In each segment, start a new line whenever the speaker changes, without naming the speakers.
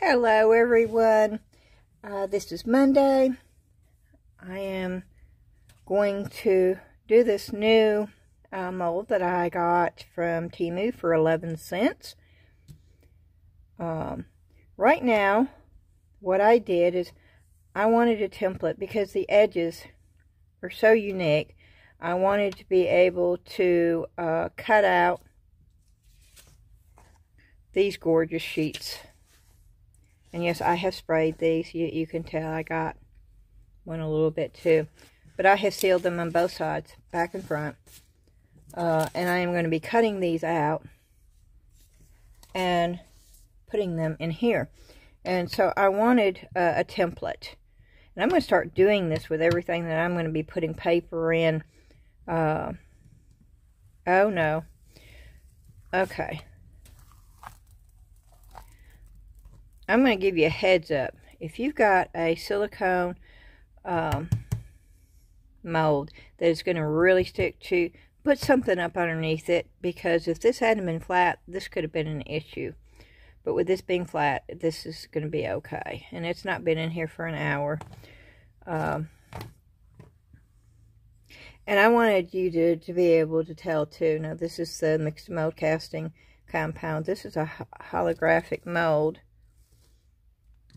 Hello everyone. Uh, this is Monday. I am going to do this new uh, mold that I got from Temu for 11 cents. Um, right now, what I did is I wanted a template because the edges are so unique. I wanted to be able to uh, cut out these gorgeous sheets and yes, I have sprayed these. You, you can tell I got one a little bit too. But I have sealed them on both sides, back and front. Uh, and I am going to be cutting these out and putting them in here. And so I wanted uh, a template. And I'm going to start doing this with everything that I'm going to be putting paper in. Uh, oh, no. Okay. I'm going to give you a heads up. If you've got a silicone um, mold that is going to really stick to, put something up underneath it because if this hadn't been flat, this could have been an issue. But with this being flat, this is going to be okay. And it's not been in here for an hour. Um, and I wanted you to, to be able to tell too. Now this is the mixed mold casting compound. This is a holographic mold.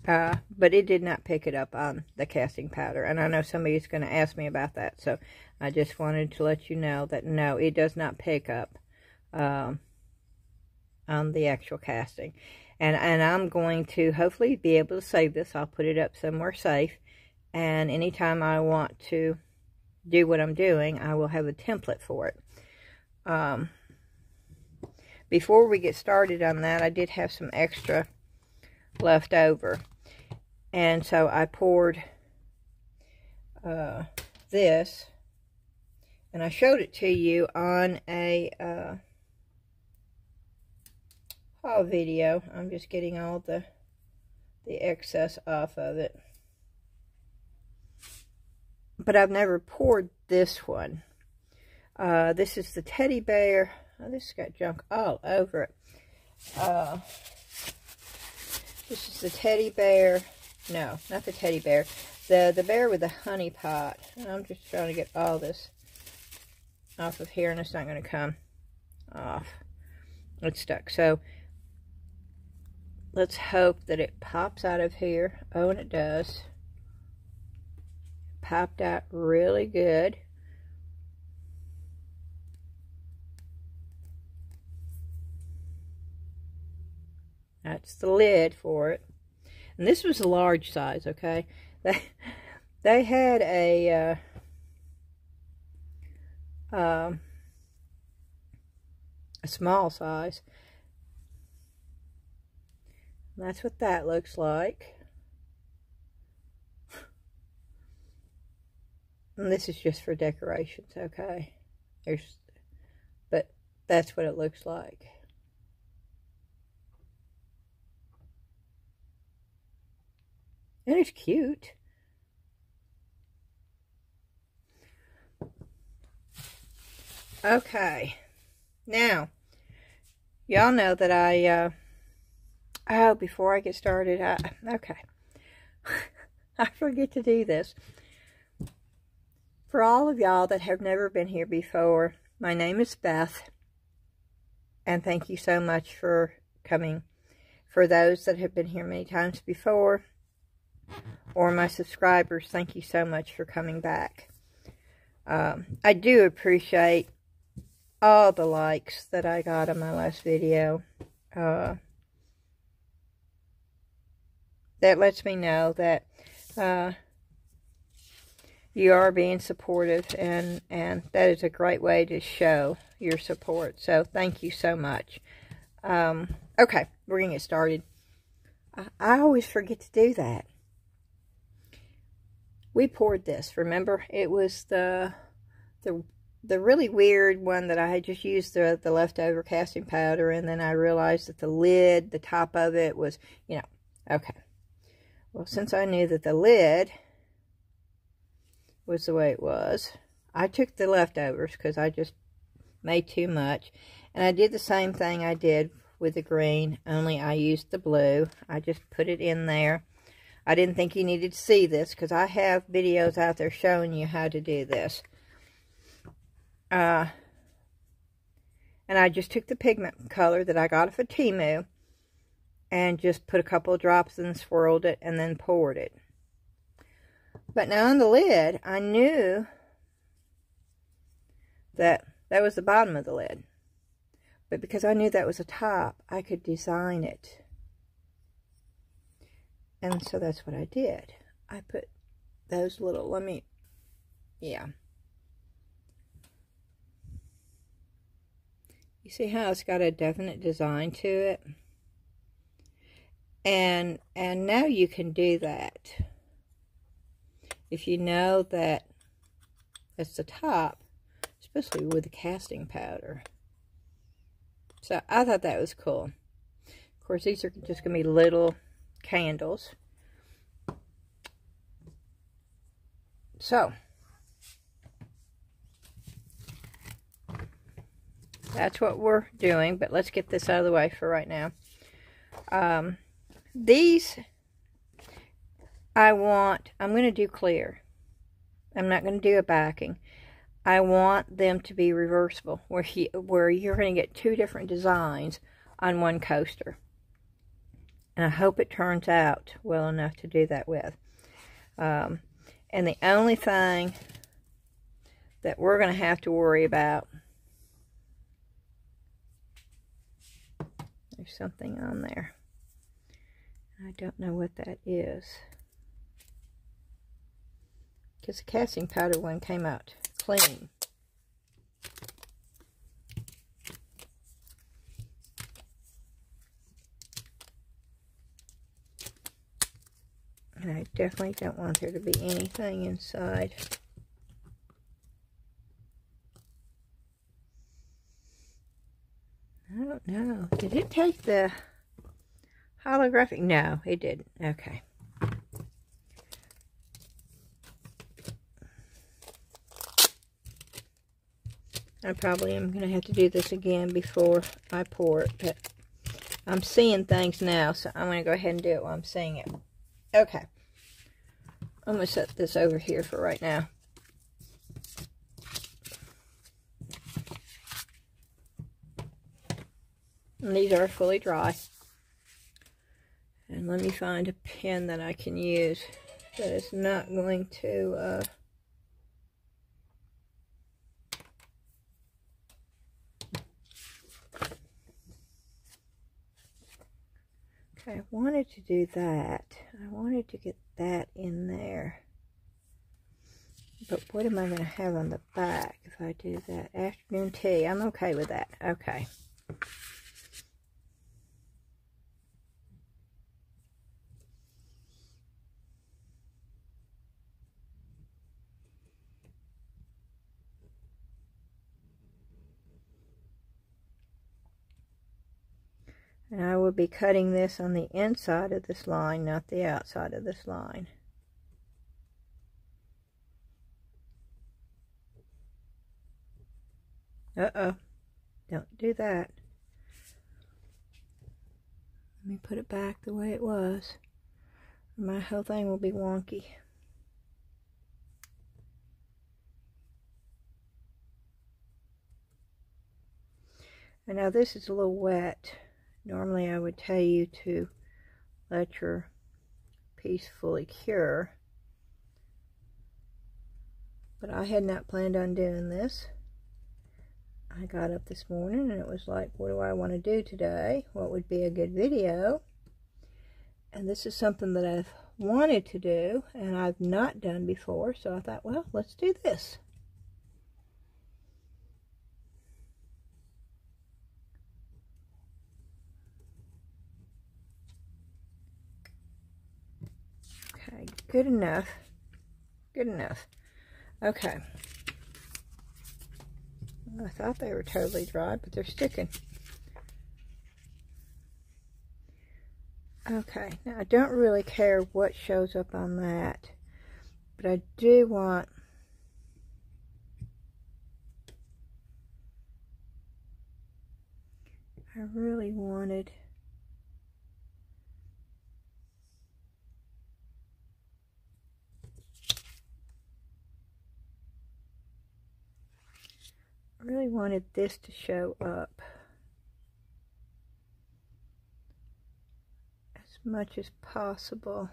Uh, but it did not pick it up on the casting powder. And I know somebody's going to ask me about that. So I just wanted to let you know that no, it does not pick up um, on the actual casting. And, and I'm going to hopefully be able to save this. I'll put it up somewhere safe. And anytime I want to do what I'm doing, I will have a template for it. Um, before we get started on that, I did have some extra left over. And so I poured uh, this, and I showed it to you on a uh, haul video. I'm just getting all the the excess off of it. But I've never poured this one. Uh, this is the teddy bear. Oh, this has got junk all over it. Uh, this is the teddy bear. No, not the teddy bear. The, the bear with the honey pot. I'm just trying to get all this off of here, and it's not going to come off. It's stuck. So, let's hope that it pops out of here. Oh, and it does. Popped out really good. That's the lid for it. And this was a large size, okay? They, they had a, uh, um, a small size. that's what that looks like. And this is just for decorations, okay? There's, but that's what it looks like. And it's cute. Okay. Now, y'all know that I, uh, oh, before I get started, I, okay. I forget to do this. For all of y'all that have never been here before, my name is Beth, and thank you so much for coming. For those that have been here many times before, or my subscribers, thank you so much for coming back. Um, I do appreciate all the likes that I got on my last video. Uh, that lets me know that uh, you are being supportive, and, and that is a great way to show your support. So thank you so much. Um, okay, we're going to get started. I, I always forget to do that we poured this. Remember, it was the the the really weird one that I had just used the, the leftover casting powder, and then I realized that the lid, the top of it was, you know, okay. Well, since I knew that the lid was the way it was, I took the leftovers because I just made too much. And I did the same thing I did with the green, only I used the blue. I just put it in there. I didn't think you needed to see this because I have videos out there showing you how to do this. Uh, and I just took the pigment color that I got off of Temu and just put a couple of drops and swirled it and then poured it. But now on the lid, I knew that that was the bottom of the lid. But because I knew that was the top, I could design it. And so that's what I did. I put those little, let me, yeah. You see how it's got a definite design to it? And, and now you can do that. If you know that it's the top, especially with the casting powder. So I thought that was cool. Of course, these are just going to be little candles. So, that's what we're doing, but let's get this out of the way for right now. Um, these, I want, I'm going to do clear. I'm not going to do a backing. I want them to be reversible, where, he, where you're going to get two different designs on one coaster. And I hope it turns out well enough to do that with. Um, and the only thing that we're going to have to worry about, there's something on there. I don't know what that is. Because the casting powder one came out clean. And I definitely don't want there to be anything inside. I don't know. Did it take the holographic? No, it didn't. Okay. I probably am going to have to do this again before I pour it, but I'm seeing things now, so I'm going to go ahead and do it while I'm seeing it. Okay. I'm going to set this over here for right now. And these are fully dry. And let me find a pen that I can use that is not going to... Uh, I wanted to do that. I wanted to get that in there. But what am I going to have on the back if I do that? Afternoon tea. I'm okay with that. Okay. And I will be cutting this on the inside of this line, not the outside of this line. Uh-oh. Don't do that. Let me put it back the way it was. My whole thing will be wonky. And now this is a little wet. Normally I would tell you to let your piece fully cure. But I had not planned on doing this. I got up this morning and it was like, what do I want to do today? What would be a good video? And this is something that I've wanted to do and I've not done before. So I thought, well, let's do this. Good enough. Good enough. Okay. I thought they were totally dry, but they're sticking. Okay, now I don't really care what shows up on that, but I do want I really wanted really wanted this to show up as much as possible.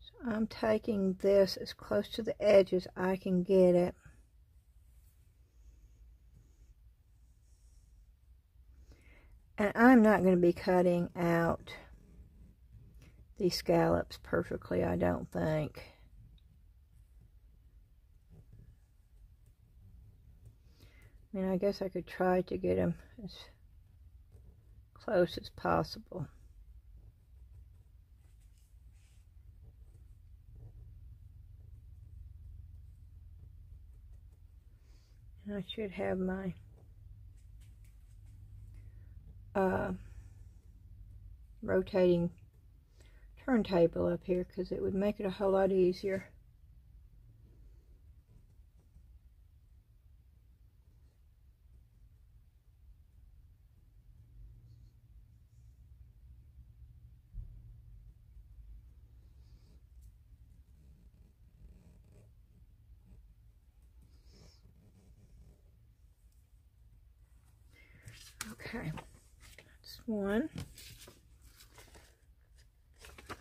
So I'm taking this as close to the edge as I can get it. And I'm not going to be cutting out these scallops perfectly, I don't think. I mean, I guess I could try to get them as close as possible. And I should have my uh, rotating turntable up here because it would make it a whole lot easier. Okay one.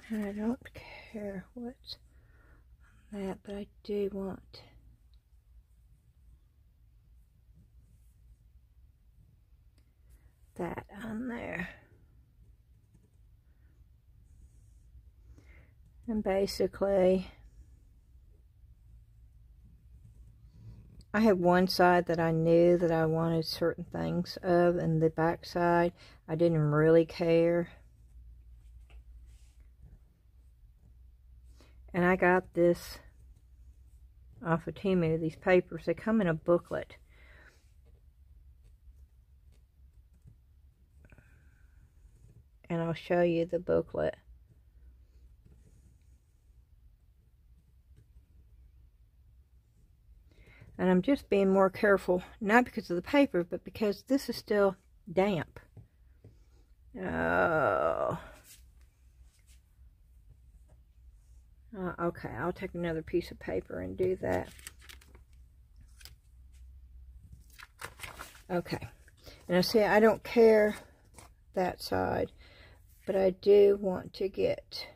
And I don't care what's on that, but I do want that on there. And basically, I have one side that I knew that I wanted certain things of, and the back side, I didn't really care. And I got this off of Temu, these papers. They come in a booklet. And I'll show you the booklet. And I'm just being more careful, not because of the paper, but because this is still damp. Oh. Uh, okay, I'll take another piece of paper and do that. Okay. And I see I don't care that side, but I do want to get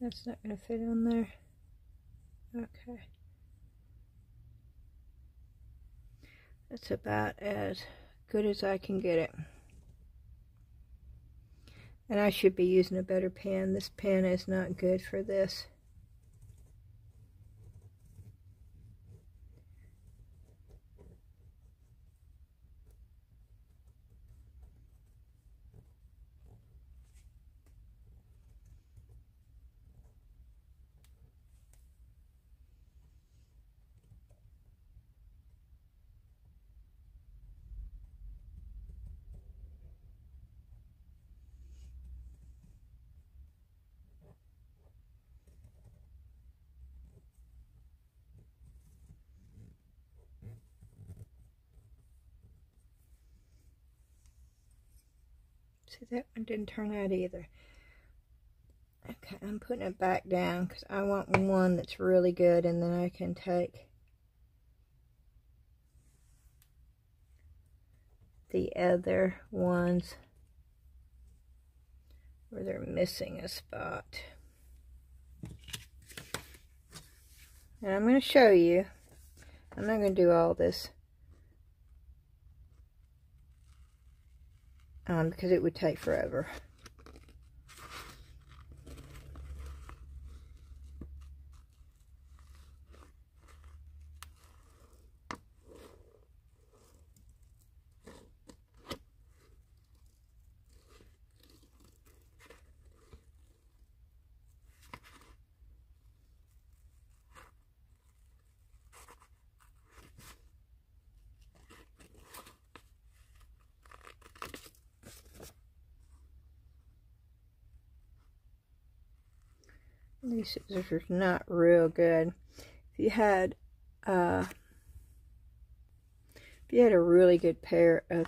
That's not going to fit on there. Okay. That's about as good as I can get it. And I should be using a better pen. This pen is not good for this. See, that one didn't turn out either. Okay, I'm putting it back down because I want one that's really good and then I can take the other ones where they're missing a spot. And I'm going to show you. I'm not going to do all this um, because it would take forever. These scissors are not real good. If you had, uh, if you had a really good pair of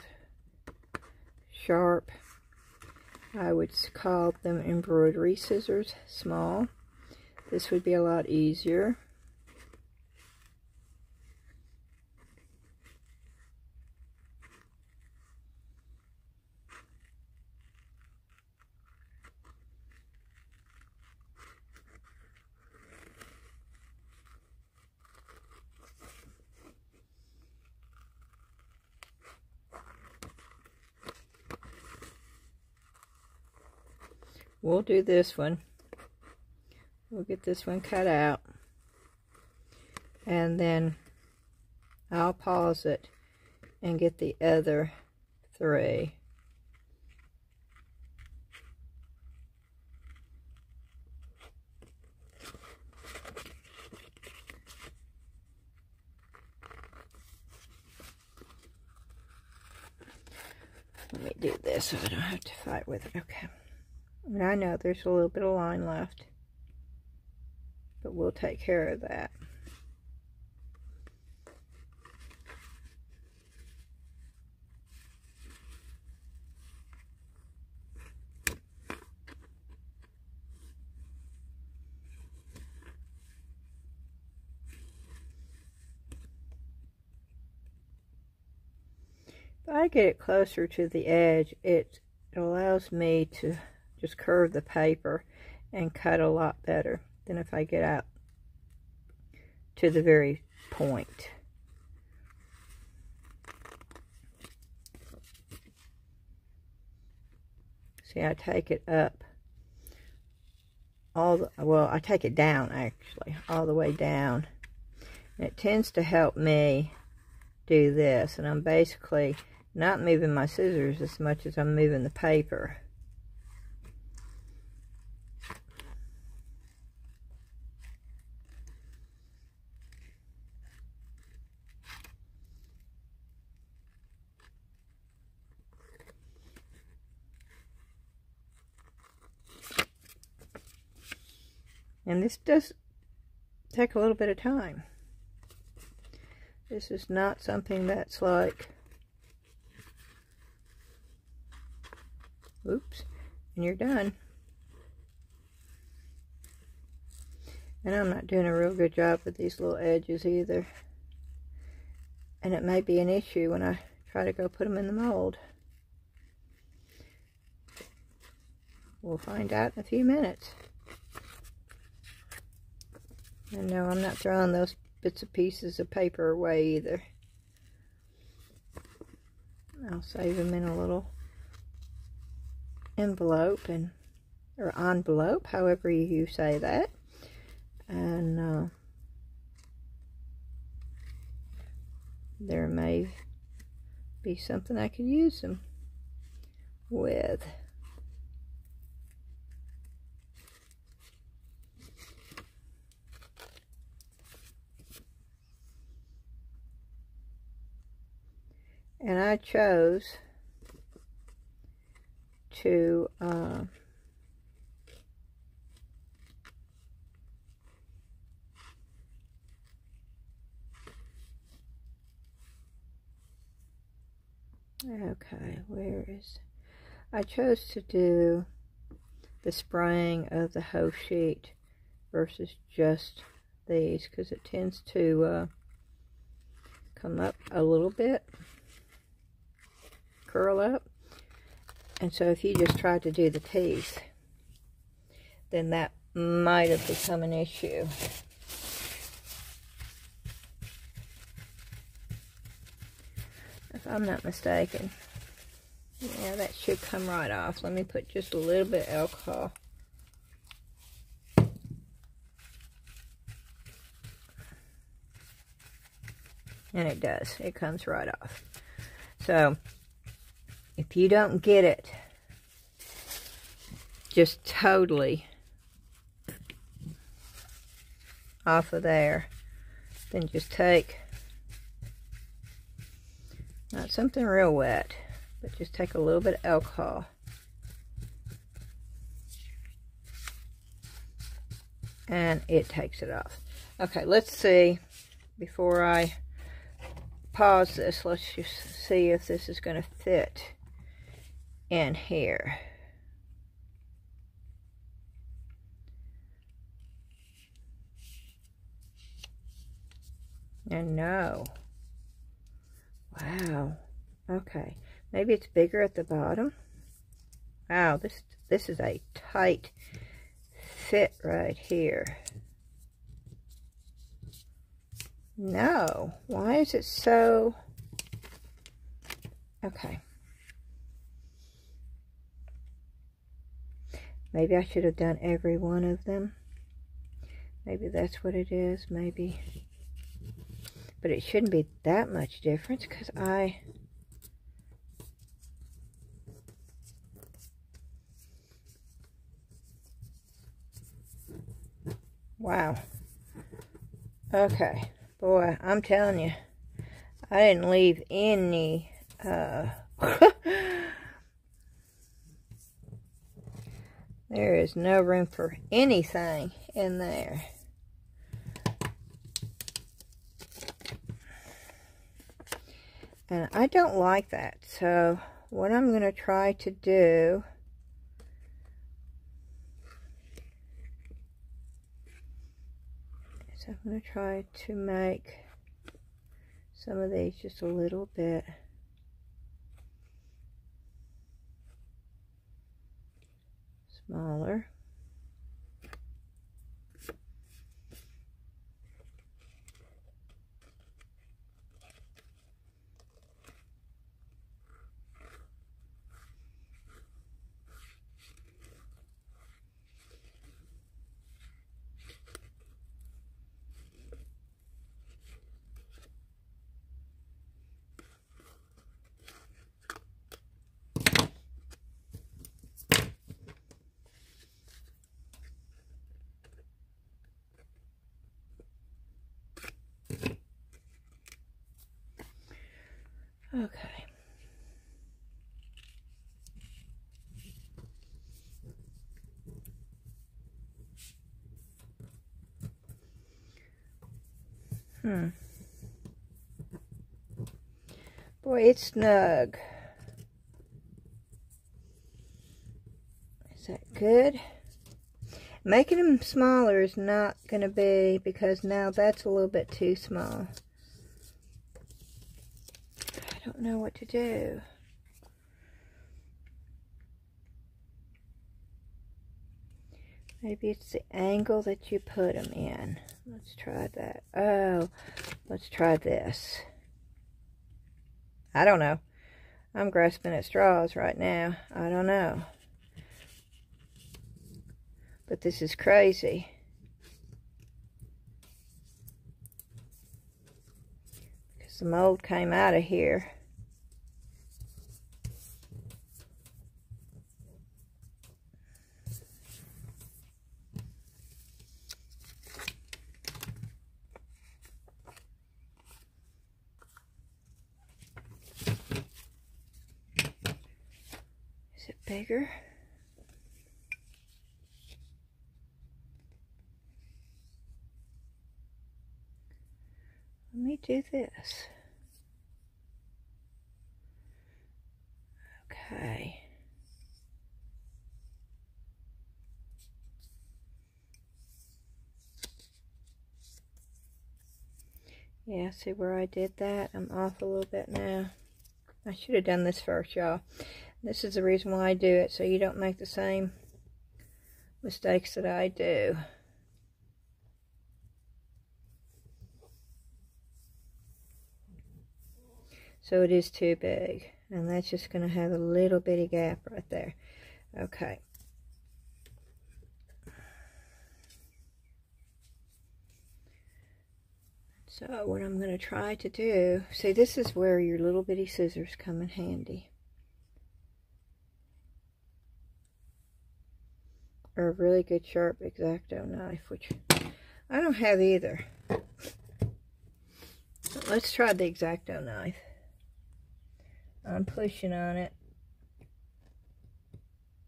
sharp, I would call them embroidery scissors, small. This would be a lot easier. We'll do this one. We'll get this one cut out. And then I'll pause it and get the other three. Let me do this so I don't have to fight with it. Okay. And I know there's a little bit of line left. But we'll take care of that. If I get it closer to the edge, it allows me to just curve the paper and cut a lot better than if I get out to the very point. See, I take it up all the, well, I take it down actually, all the way down. And it tends to help me do this. And I'm basically not moving my scissors as much as I'm moving the paper. And this does take a little bit of time. This is not something that's like, oops, and you're done. And I'm not doing a real good job with these little edges either. And it may be an issue when I try to go put them in the mold. We'll find out in a few minutes. And no, I'm not throwing those bits of pieces of paper away either. I'll save them in a little envelope and or envelope, however you say that. And uh, there may be something I could use them with. And I chose to uh, okay where is I chose to do the spraying of the whole sheet versus just these because it tends to uh, come up a little bit curl up. And so if you just tried to do the teeth, then that might have become an issue. If I'm not mistaken. Yeah, that should come right off. Let me put just a little bit of alcohol. And it does. It comes right off. So, if you don't get it just totally off of there, then just take, not something real wet, but just take a little bit of alcohol. and it takes it off. Okay, let's see, before I pause this, let's just see if this is going to fit in here. And no. Wow. Okay. Maybe it's bigger at the bottom. Wow, this this is a tight fit right here. No. Why is it so... Okay. Maybe I should have done every one of them. Maybe that's what it is. Maybe. But it shouldn't be that much difference because I... Wow. Okay. Boy, I'm telling you, I didn't leave any, uh, there is no room for anything in there. And I don't like that. So what I'm going to try to do is I'm going to try to make some of these just a little bit smaller. Okay. Hmm. Boy, it's snug. Is that good? Making them smaller is not going to be because now that's a little bit too small know what to do. Maybe it's the angle that you put them in. Let's try that. Oh, let's try this. I don't know. I'm grasping at straws right now. I don't know. But this is crazy. Because the mold came out of here. bigger. Let me do this. Okay. Yeah, see where I did that? I'm off a little bit now. I should have done this first, y'all. This is the reason why I do it, so you don't make the same mistakes that I do. So it is too big. And that's just going to have a little bitty gap right there. Okay. So what I'm going to try to do, see this is where your little bitty scissors come in handy. or a really good sharp X-Acto knife, which I don't have either. let's try the X-Acto knife. I'm pushing on it.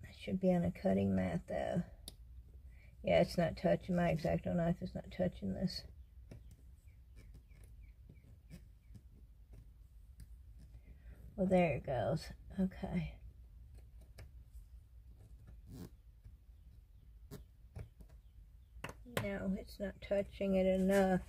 I should be on a cutting mat though. Yeah, it's not touching. My X-Acto knife is not touching this. Well, there it goes. Okay. No, it's not touching it enough.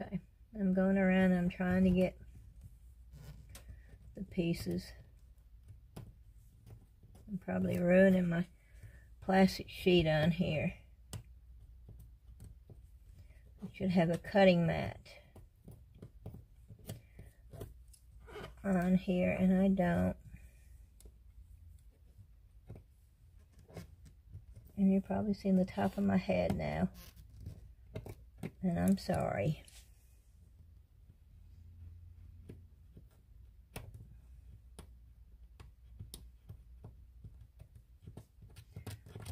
Okay, I'm going around, I'm trying to get the pieces. I'm probably ruining my plastic sheet on here. I should have a cutting mat on here, and I don't. And you're probably seeing the top of my head now. And I'm sorry.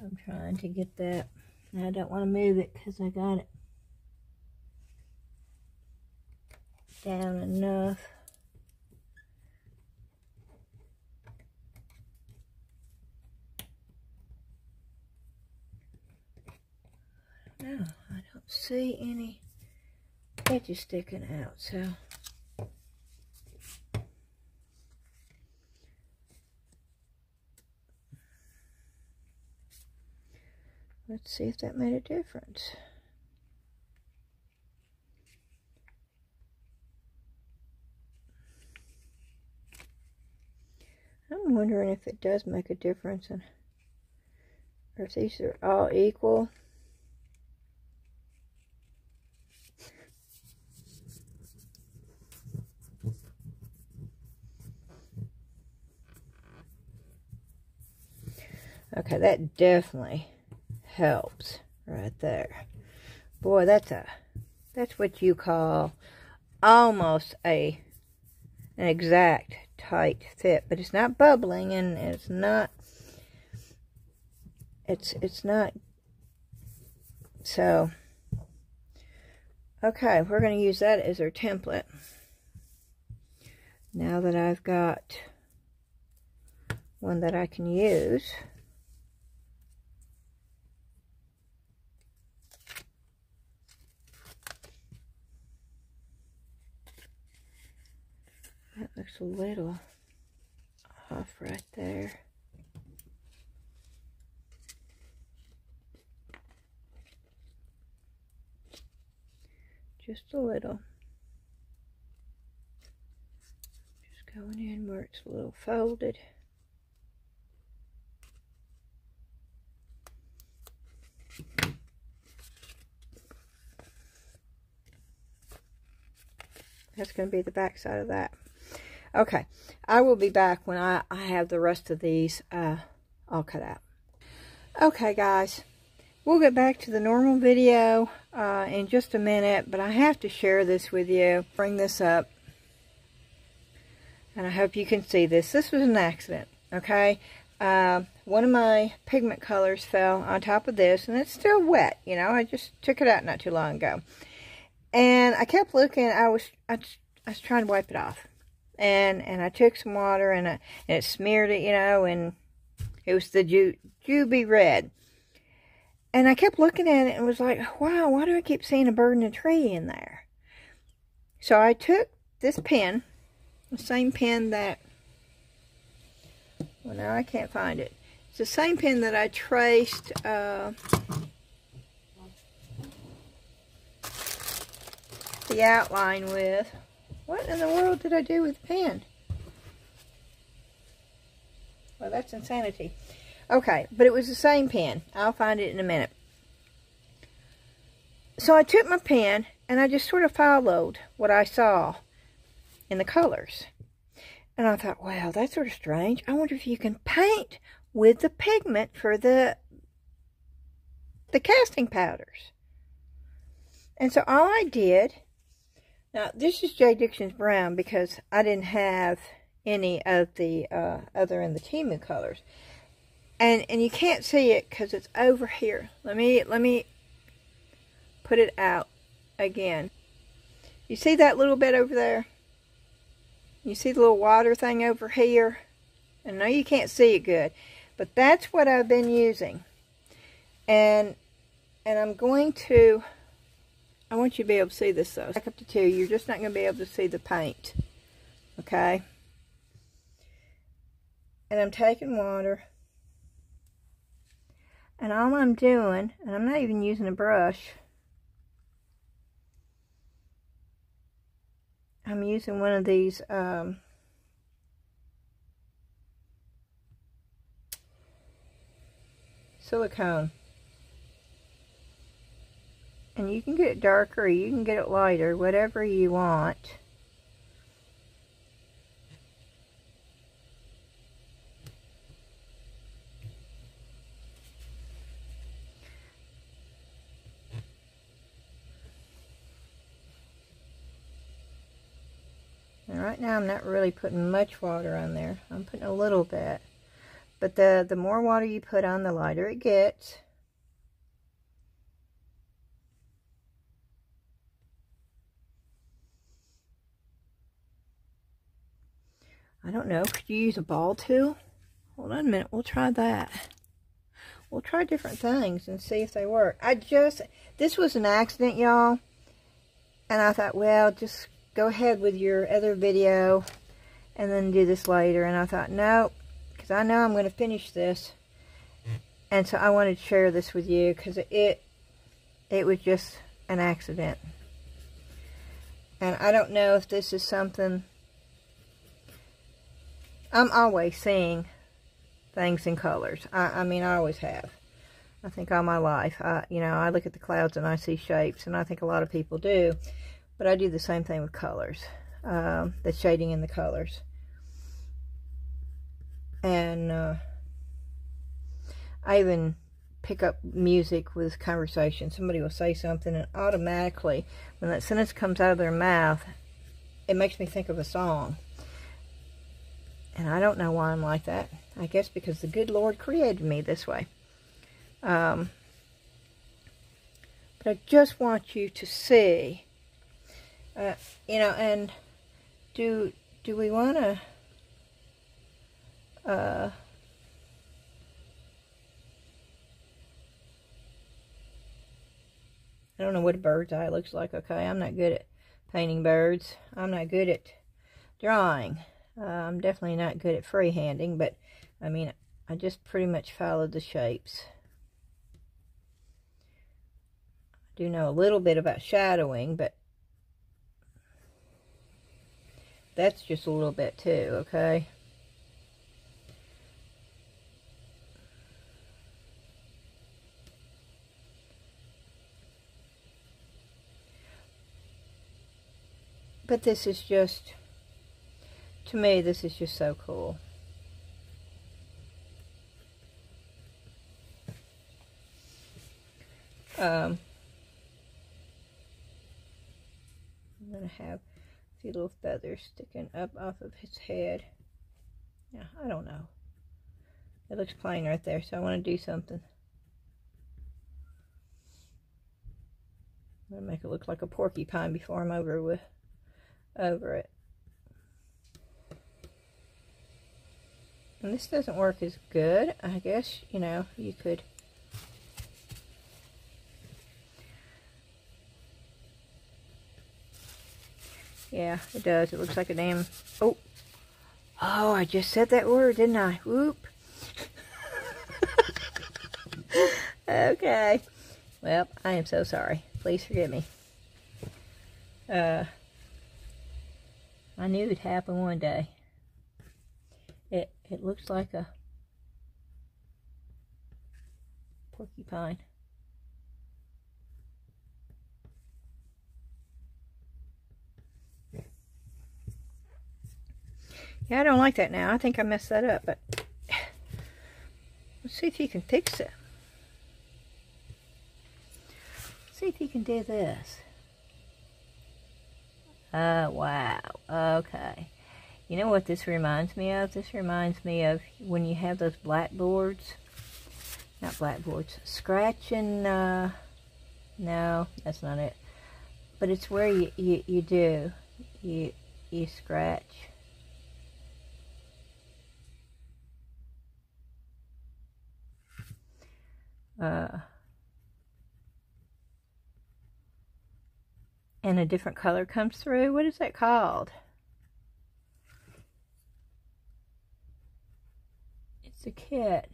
I'm trying to get that. I don't want to move it because I got it down enough. No, I don't see any edges sticking out, so Let's see if that made a difference. I'm wondering if it does make a difference in, or if these are all equal. Okay, that definitely helps right there. Boy, that's a that's what you call almost a an exact tight fit, but it's not bubbling and it's not it's it's not so okay, we're going to use that as our template. Now that I've got one that I can use. Looks a little off right there. Just a little. Just going in where it's a little folded. That's going to be the back side of that. Okay, I will be back when I, I have the rest of these uh, all cut out. Okay, guys, we'll get back to the normal video uh, in just a minute, but I have to share this with you, bring this up, and I hope you can see this. This was an accident, okay? Uh, one of my pigment colors fell on top of this, and it's still wet, you know, I just took it out not too long ago. And I kept looking, I was, I, I was trying to wipe it off and and I took some water and, I, and it smeared it, you know, and it was the Ju Juby red. And I kept looking at it and was like, wow, why do I keep seeing a bird and a tree in there? So I took this pen, the same pen that, well, now I can't find it. It's the same pen that I traced uh, the outline with. What in the world did I do with the pen? Well, that's insanity. Okay, but it was the same pen. I'll find it in a minute. So I took my pen and I just sort of followed what I saw in the colors. And I thought, wow, that's sort of strange. I wonder if you can paint with the pigment for the the casting powders. And so all I did, now this is J. Dixon's Brown because I didn't have any of the uh, other in the Temu colors. And and you can't see it because it's over here. Let me let me put it out again. You see that little bit over there? You see the little water thing over here? I know you can't see it good, but that's what I've been using. And and I'm going to I want you to be able to see this though. Back up to two. You're just not going to be able to see the paint. Okay? And I'm taking water. And all I'm doing, and I'm not even using a brush. I'm using one of these um, silicone and you can get it darker you can get it lighter whatever you want. And right now I'm not really putting much water on there. I'm putting a little bit. But the the more water you put on the lighter it gets know. Could you use a ball too? Hold on a minute. We'll try that. We'll try different things and see if they work. I just, this was an accident, y'all. And I thought, well, just go ahead with your other video and then do this later. And I thought, no, because I know I'm going to finish this. And so I wanted to share this with you because it, it was just an accident. And I don't know if this is something I'm always seeing things in colors. I, I mean, I always have. I think all my life. I, you know, I look at the clouds and I see shapes, and I think a lot of people do. But I do the same thing with colors, um, the shading in the colors. And uh, I even pick up music with conversation. Somebody will say something, and automatically, when that sentence comes out of their mouth, it makes me think of a song. And I don't know why I'm like that. I guess because the good Lord created me this way. Um, but I just want you to see, uh, you know, and do do we want to, uh, I don't know what a bird's eye looks like, okay? I'm not good at painting birds. I'm not good at drawing. Uh, I'm definitely not good at freehanding, but I mean, I just pretty much followed the shapes. I do know a little bit about shadowing, but that's just a little bit too, okay? But this is just to me, this is just so cool. Um, I'm to have a few little feathers sticking up off of his head. Yeah, I don't know. It looks plain right there, so I want to do something. I'm to make it look like a porcupine before I'm over with over it. And this doesn't work as good. I guess, you know, you could... Yeah, it does. It looks like a damn... Oh! Oh, I just said that word, didn't I? Whoop! okay. Well, I am so sorry. Please forgive me. Uh, I knew it'd happen one day. It looks like a porcupine. Yeah, I don't like that now. I think I messed that up, but let's see if you can fix it. see if you can do this. Oh, wow. Okay. You know what this reminds me of? This reminds me of when you have those blackboards. Not blackboards. Scratching, uh, no, that's not it. But it's where you, you, you do. You, you scratch. Uh, and a different color comes through. What is that called? It's a kit.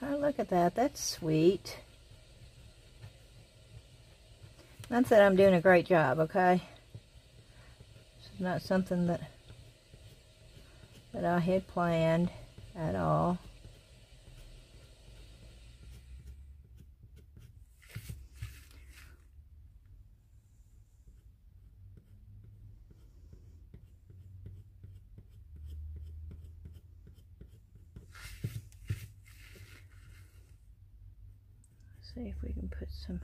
Oh, look at that. That's sweet. Not that I'm doing a great job, okay? This is not something that that I had planned at all. See if we can put some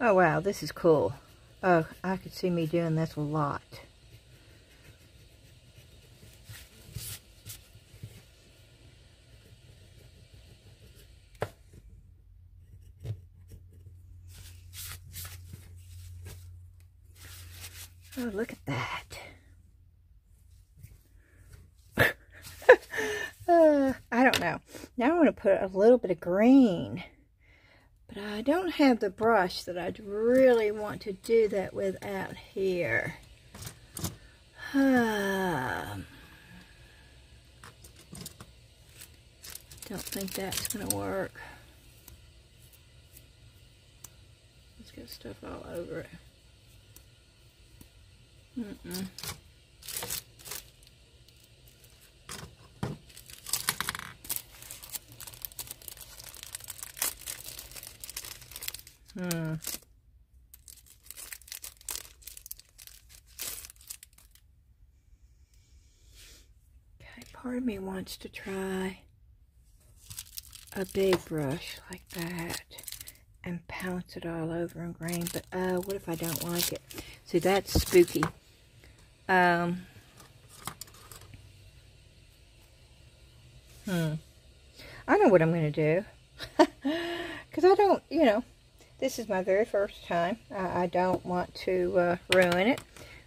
Oh wow, this is cool. Oh, I could see me doing this a lot. Oh, look at that. uh, I don't know. Now I want to put a little bit of green. But I don't have the brush that I'd really want to do that with out here. Um, don't think that's going to work. Let's get stuff all over it. Mm -mm. Hmm. Okay, part of me wants to try a big brush like that and pounce it all over in green, but uh, what if I don't like it? See, that's spooky. Um, hmm. I know what I'm going to do. Because I don't, you know, this is my very first time. I, I don't want to uh, ruin it.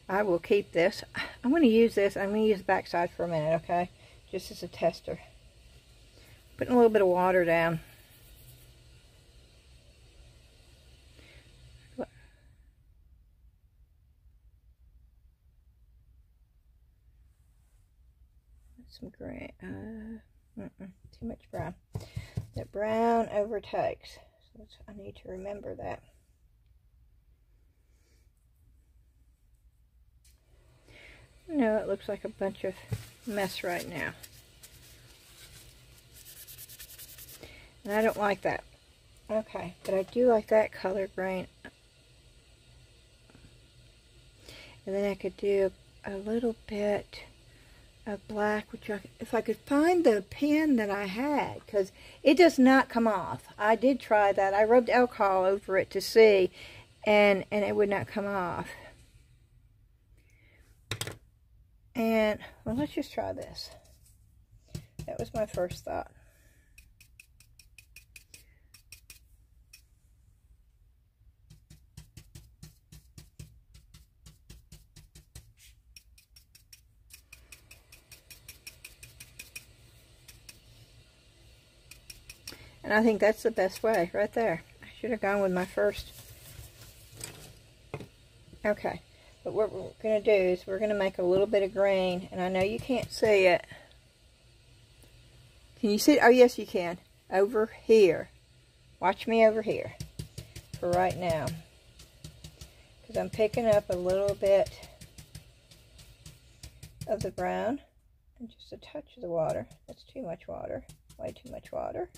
I will keep this. I'm going to use this. I'm going to use the backside for a minute, okay? Just as a tester. Putting a little bit of water down. Some gray. Uh, mm -mm, too much brown. That brown overtakes. I need to remember that. No, it looks like a bunch of mess right now. And I don't like that. Okay, but I do like that color green. And then I could do a little bit a black, which I, if I could find the pen that I had, because it does not come off. I did try that. I rubbed alcohol over it to see, and, and it would not come off. And, well, let's just try this. That was my first thought. And I think that's the best way, right there. I should have gone with my first. Okay. But what we're going to do is we're going to make a little bit of green. And I know you can't see it. Can you see it? Oh, yes, you can. Over here. Watch me over here for right now. Because I'm picking up a little bit of the brown and just a touch of the water. That's too much water. Way too much water.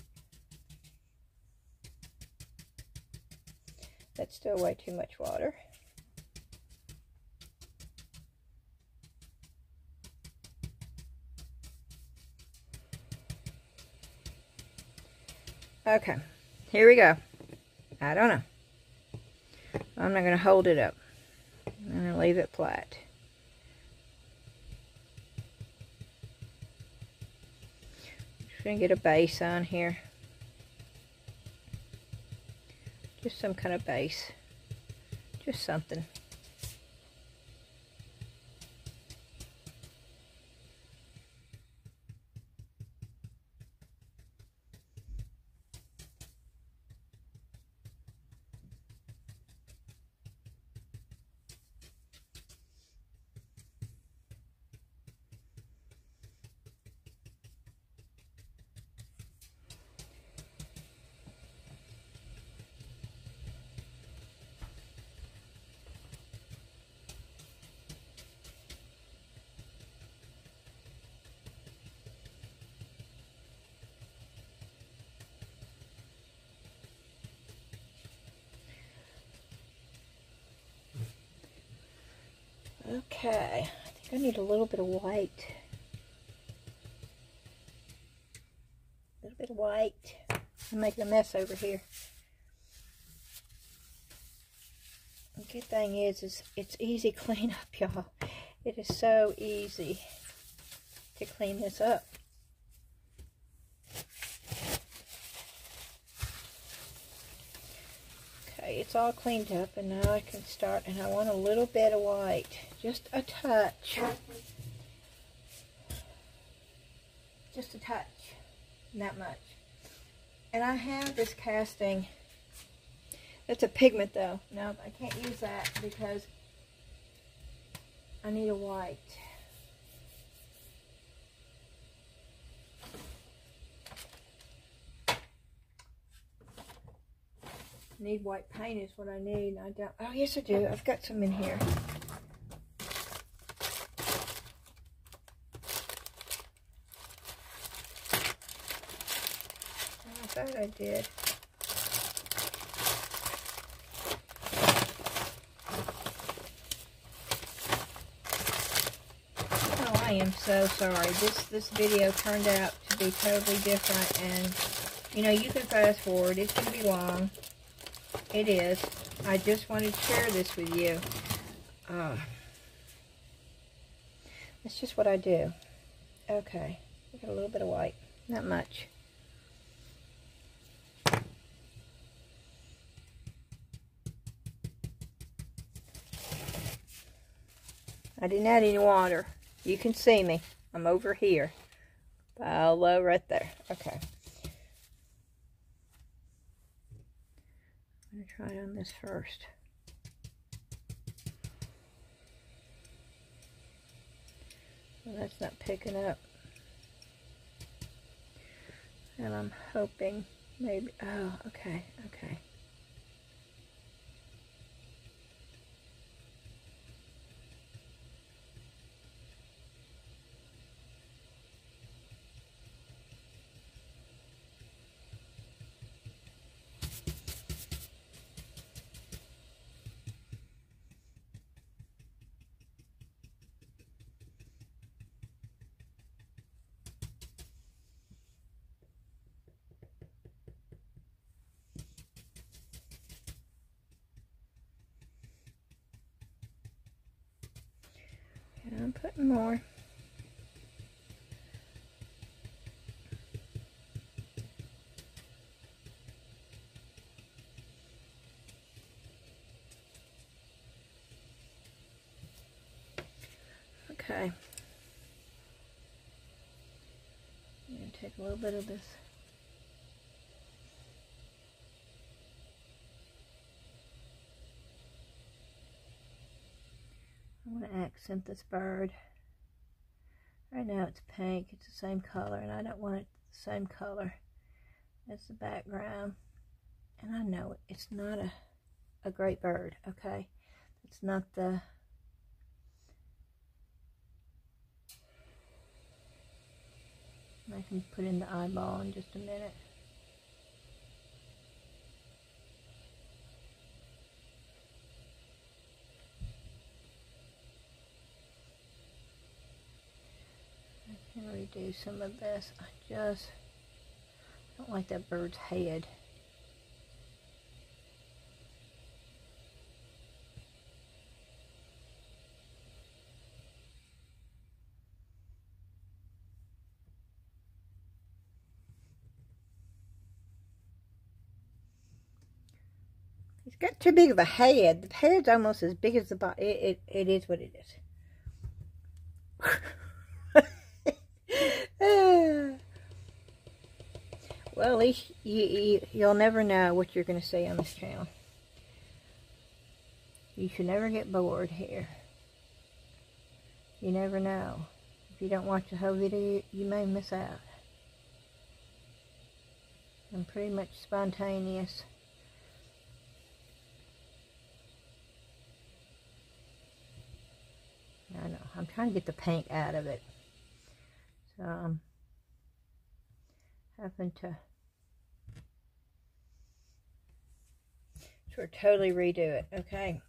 That's still way too much water. Okay, here we go. I don't know. I'm not going to hold it up. I'm going to leave it flat. Just going to get a base on here. Just some kind of base. Just something. Need a little bit of white. A little bit of white. I'm making a mess over here. The good thing is, is it's easy clean up, y'all. It is so easy to clean this up. Okay, it's all cleaned up and now I can start and I want a little bit of white just a touch. Just a touch, not much. And I have this casting. that's a pigment though. No, I can't use that because I need a white. Need white paint is what I need. I don't. Oh yes, I do. I've got some in here. Oh, I thought I did. Oh, I am so sorry. This this video turned out to be totally different, and you know you can fast forward. It can be long. It is. I just wanted to share this with you. Uh, that's just what I do. Okay, got a little bit of white, not much. I didn't add any water. You can see me. I'm over here. Pile low right there. Okay. Going to try on this first. Well, that's not picking up. And I'm hoping maybe, oh, okay, okay. I'm putting more. Okay. I'm going to take a little bit of this I'm going to accent this bird. Now it's pink. It's the same color, and I don't want it the same color as the background. and I know it, it's not a, a great bird, okay? It's not the I can put in the eyeball in just a minute. Redo some of this. I just don't like that bird's head. He's got too big of a head. The head's almost as big as the body. It, it, it is what it is. well, at least you, you, you'll never know what you're going to see on this channel. You should never get bored here. You never know. If you don't watch the whole video, you may miss out. I'm pretty much spontaneous. I know. I'm trying to get the paint out of it. I'm having to sort of totally redo it. Okay.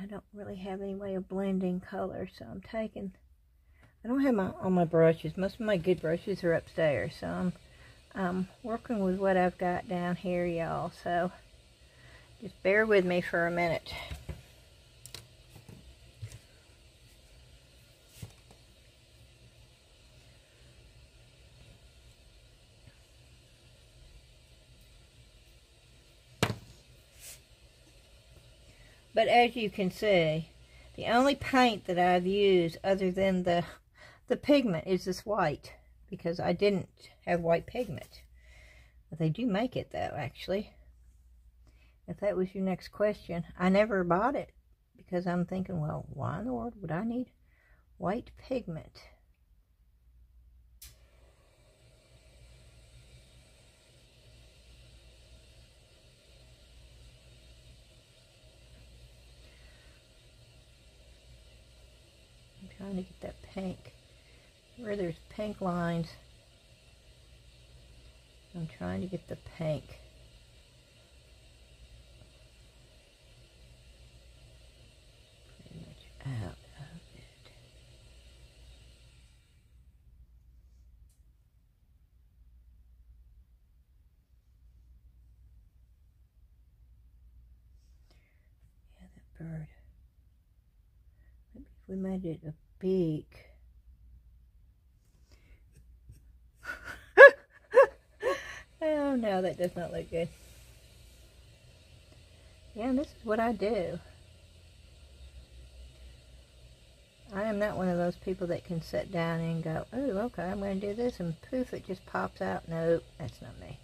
I don't really have any way of blending color, so I'm taking, I don't have my all my brushes. Most of my good brushes are upstairs, so I'm, I'm working with what I've got down here, y'all. So just bear with me for a minute. But as you can see, the only paint that I've used other than the, the pigment is this white because I didn't have white pigment. But they do make it though, actually if that was your next question, I never bought it because I'm thinking, well, why in the world would I need white pigment? Trying to get that pink. Where there's pink lines, I'm trying to get the pink. out of it. Yeah, that bird. Maybe if we made it a beak. oh no, that does not look good. Yeah, this is what I do. I am not one of those people that can sit down and go, oh, okay, I'm going to do this, and poof, it just pops out. Nope, that's not me.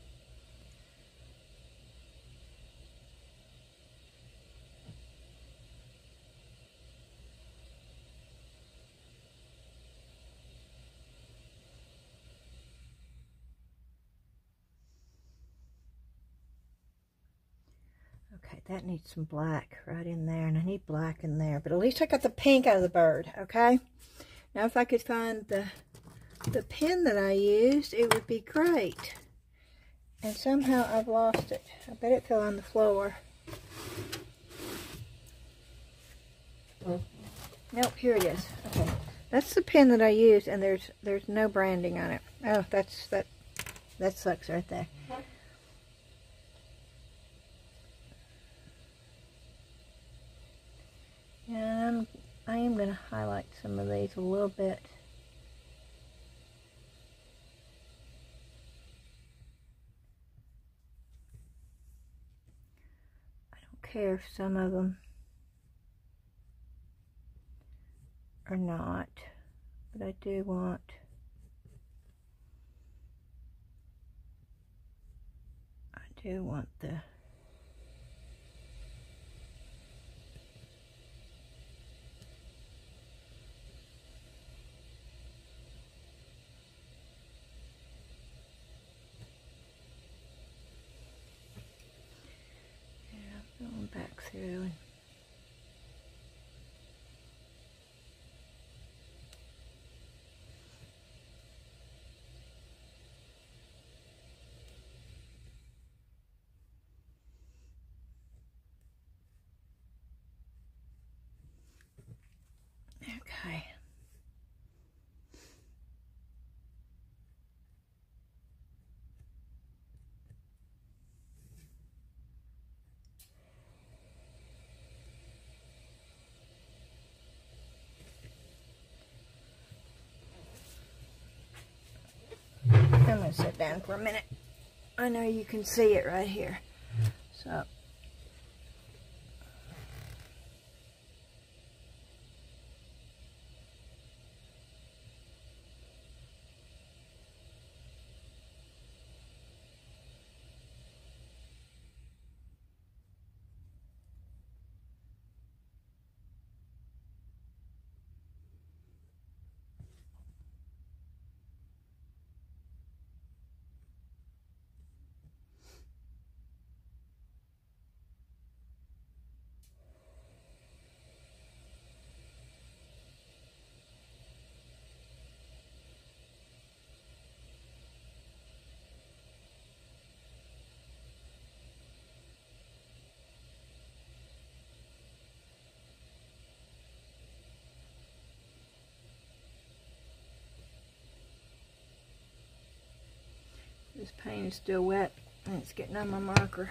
Okay, that needs some black right in there, and I need black in there. But at least I got the pink out of the bird, okay? Now, if I could find the, the pen that I used, it would be great. And somehow I've lost it. I bet it fell on the floor. Nope, here it is. Okay. That's the pen that I used, and there's there's no branding on it. Oh, that's that that sucks right there. And I am going to highlight some of these a little bit. I don't care if some of them are not, but I do want I do want the Really? Okay. Sit down for a minute. I know you can see it right here. So This paint is still wet and it's getting on my marker.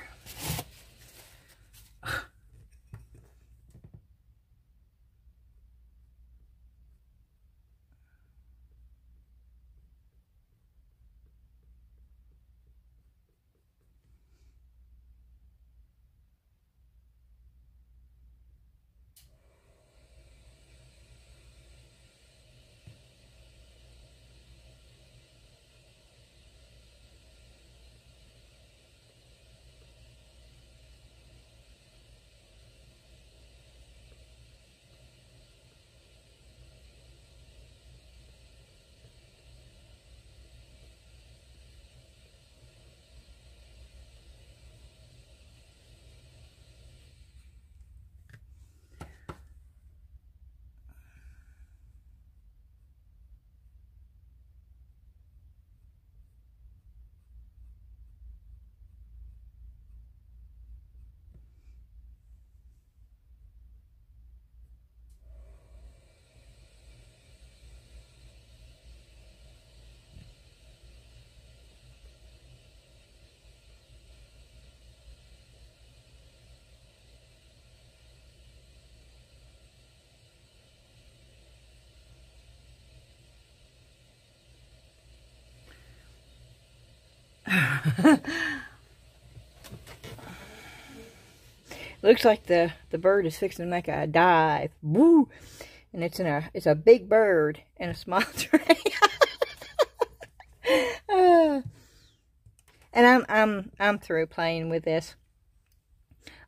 Looks like the, the bird is fixing to make a dive. Woo! And it's in a it's a big bird in a small tray. uh, and I'm I'm I'm through playing with this.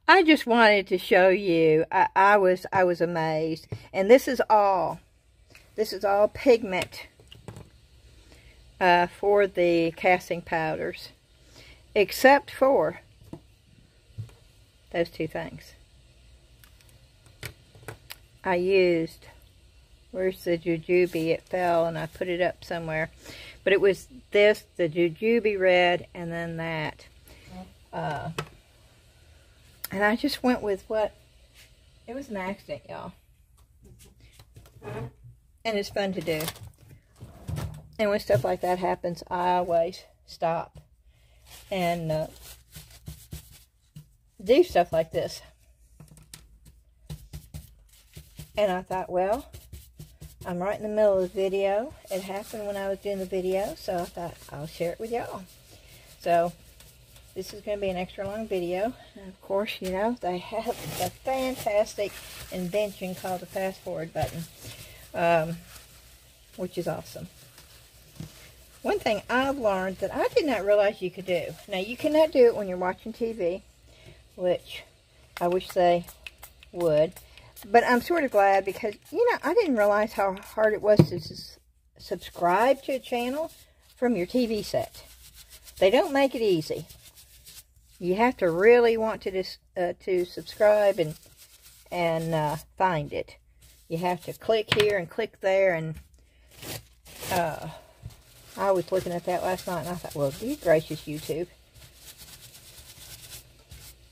I just wanted to show you. I, I was I was amazed. And this is all this is all pigment uh, for the casting powders except for those two things. I used, where's the jujube? It fell and I put it up somewhere. But it was this, the jujube red, and then that. Uh, and I just went with what, it was an accident, y'all. And it's fun to do. And when stuff like that happens, I always stop and uh, do stuff like this. And I thought, well, I'm right in the middle of the video. It happened when I was doing the video, so I thought I'll share it with y'all. So, this is going to be an extra long video. And of course, you know, they have a fantastic invention called the fast forward button, um, which is awesome. One thing I've learned that I did not realize you could do. Now, you cannot do it when you're watching TV, which I wish they would. But I'm sort of glad because, you know, I didn't realize how hard it was to subscribe to a channel from your TV set. They don't make it easy. You have to really want to uh, to subscribe and and uh, find it. You have to click here and click there and uh, I was looking at that last night and I thought, well, you gracious YouTube.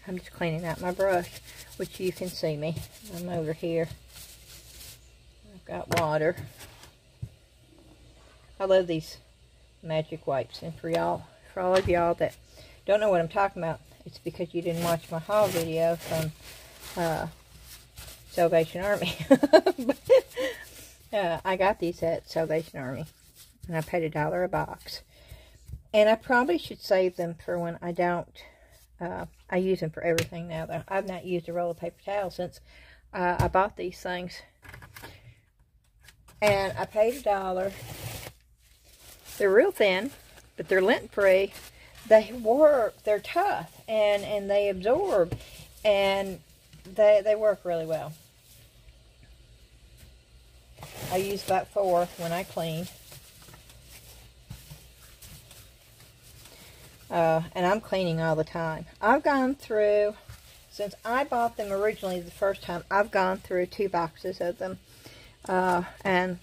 I'm just cleaning out my brush, which you can see me. I'm over here. I've got water. I love these magic wipes. And for y'all, for all of y'all that don't know what I'm talking about, it's because you didn't watch my haul video from uh, Salvation Army. uh, I got these at Salvation Army and I paid a dollar a box. And I probably should save them for when I don't. Uh, I use them for everything now, though. I've not used a roll of paper towel since uh, I bought these things. And I paid a dollar. They're real thin, but they're lint-free. They work. They're tough, and, and they absorb, and they, they work really well. I use about four when I clean. Uh, and I'm cleaning all the time. I've gone through, since I bought them originally the first time, I've gone through two boxes of them. Uh, and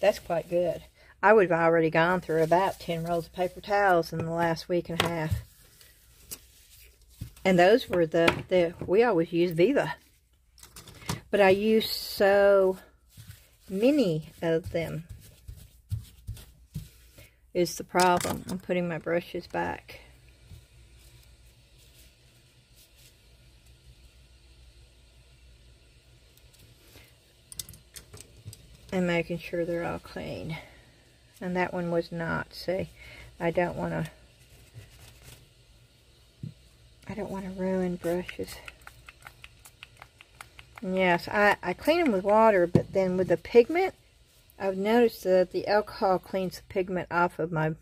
that's quite good. I would have already gone through about 10 rolls of paper towels in the last week and a half. And those were the, the we always use Viva. But I use so many of them is the problem. I'm putting my brushes back. And making sure they're all clean. And that one was not. See, I don't want to I don't want to ruin brushes. Yes, I, I clean them with water, but then with the pigment, I've noticed that the alcohol cleans the pigment off of my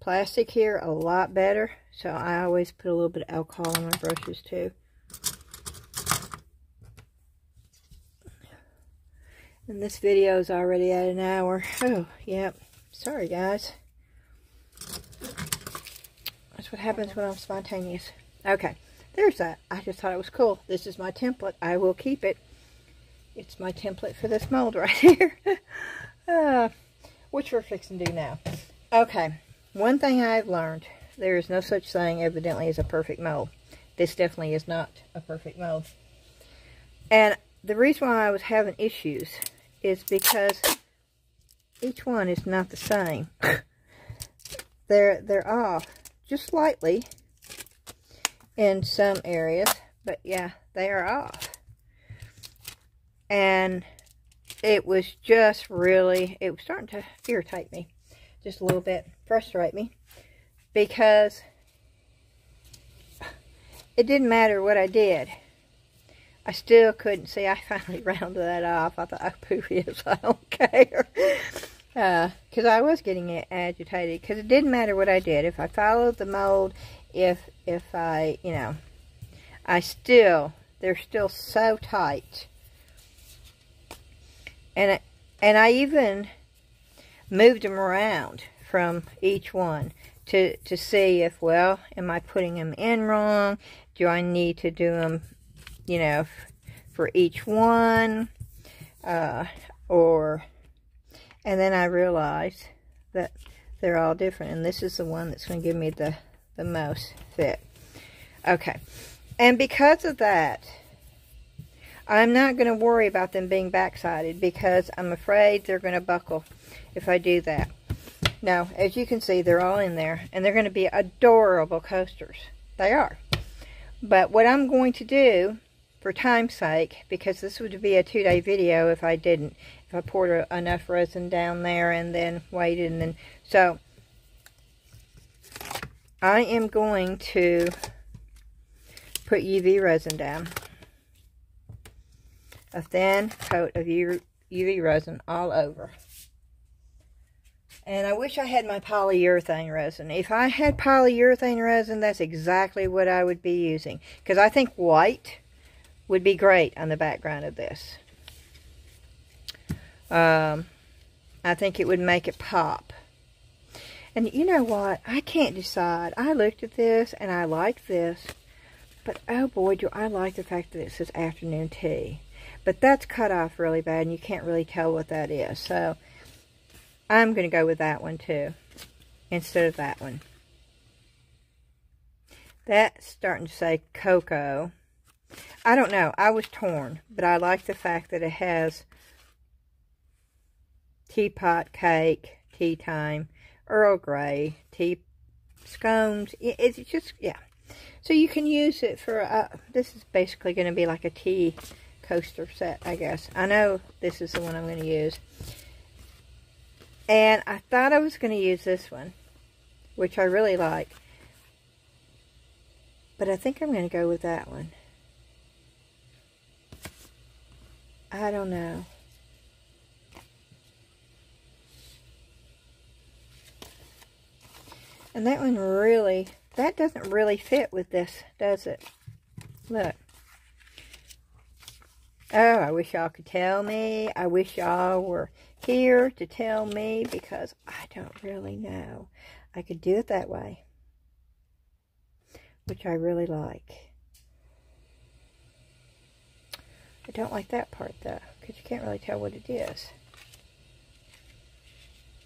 plastic here a lot better. So I always put a little bit of alcohol on my brushes too. And this video is already at an hour. Oh, yep. Sorry, guys. That's what happens when I'm spontaneous. Okay. There's that. I just thought it was cool. This is my template. I will keep it. It's my template for this mold right here. uh, which we're fixing to do now. Okay. One thing I've learned. There is no such thing, evidently, as a perfect mold. This definitely is not a perfect mold. And the reason why I was having issues is because each one is not the same. they're, they're off just slightly in some areas. But yeah, they are off. And it was just really, it was starting to irritate me. Just a little bit, frustrate me. Because it didn't matter what I did. I still couldn't see. I finally rounded that off. I thought, oh, yes, I don't care. Because uh, I was getting agitated. Because it didn't matter what I did. If I followed the mold, if if I, you know, I still, they're still so tight. And, and I even moved them around from each one to, to see if, well, am I putting them in wrong? Do I need to do them, you know, for each one? Uh, or, and then I realized that they're all different. And this is the one that's going to give me the, the most fit. Okay. And because of that, I'm not going to worry about them being backsided because I'm afraid they're going to buckle if I do that. Now, as you can see, they're all in there, and they're going to be adorable coasters. They are. But what I'm going to do, for time's sake, because this would be a two-day video if I didn't, if I poured a, enough resin down there and then waited, and then, so, I am going to put UV resin down. A thin coat of UV resin all over. And I wish I had my polyurethane resin. If I had polyurethane resin, that's exactly what I would be using. Because I think white would be great on the background of this. Um, I think it would make it pop. And you know what? I can't decide. I looked at this and I like this. But oh boy, do I like the fact that it says afternoon tea. But that's cut off really bad and you can't really tell what that is. So I'm going to go with that one too instead of that one. That's starting to say cocoa. I don't know. I was torn. But I like the fact that it has teapot cake, tea time, Earl Grey, tea scones. It's just, yeah. So you can use it for, uh, this is basically going to be like a tea coaster set, I guess. I know this is the one I'm going to use. And I thought I was going to use this one, which I really like. But I think I'm going to go with that one. I don't know. And that one really, that doesn't really fit with this, does it? Look. Oh, I wish y'all could tell me. I wish y'all were here to tell me because I don't really know. I could do it that way, which I really like. I don't like that part though, because you can't really tell what it is.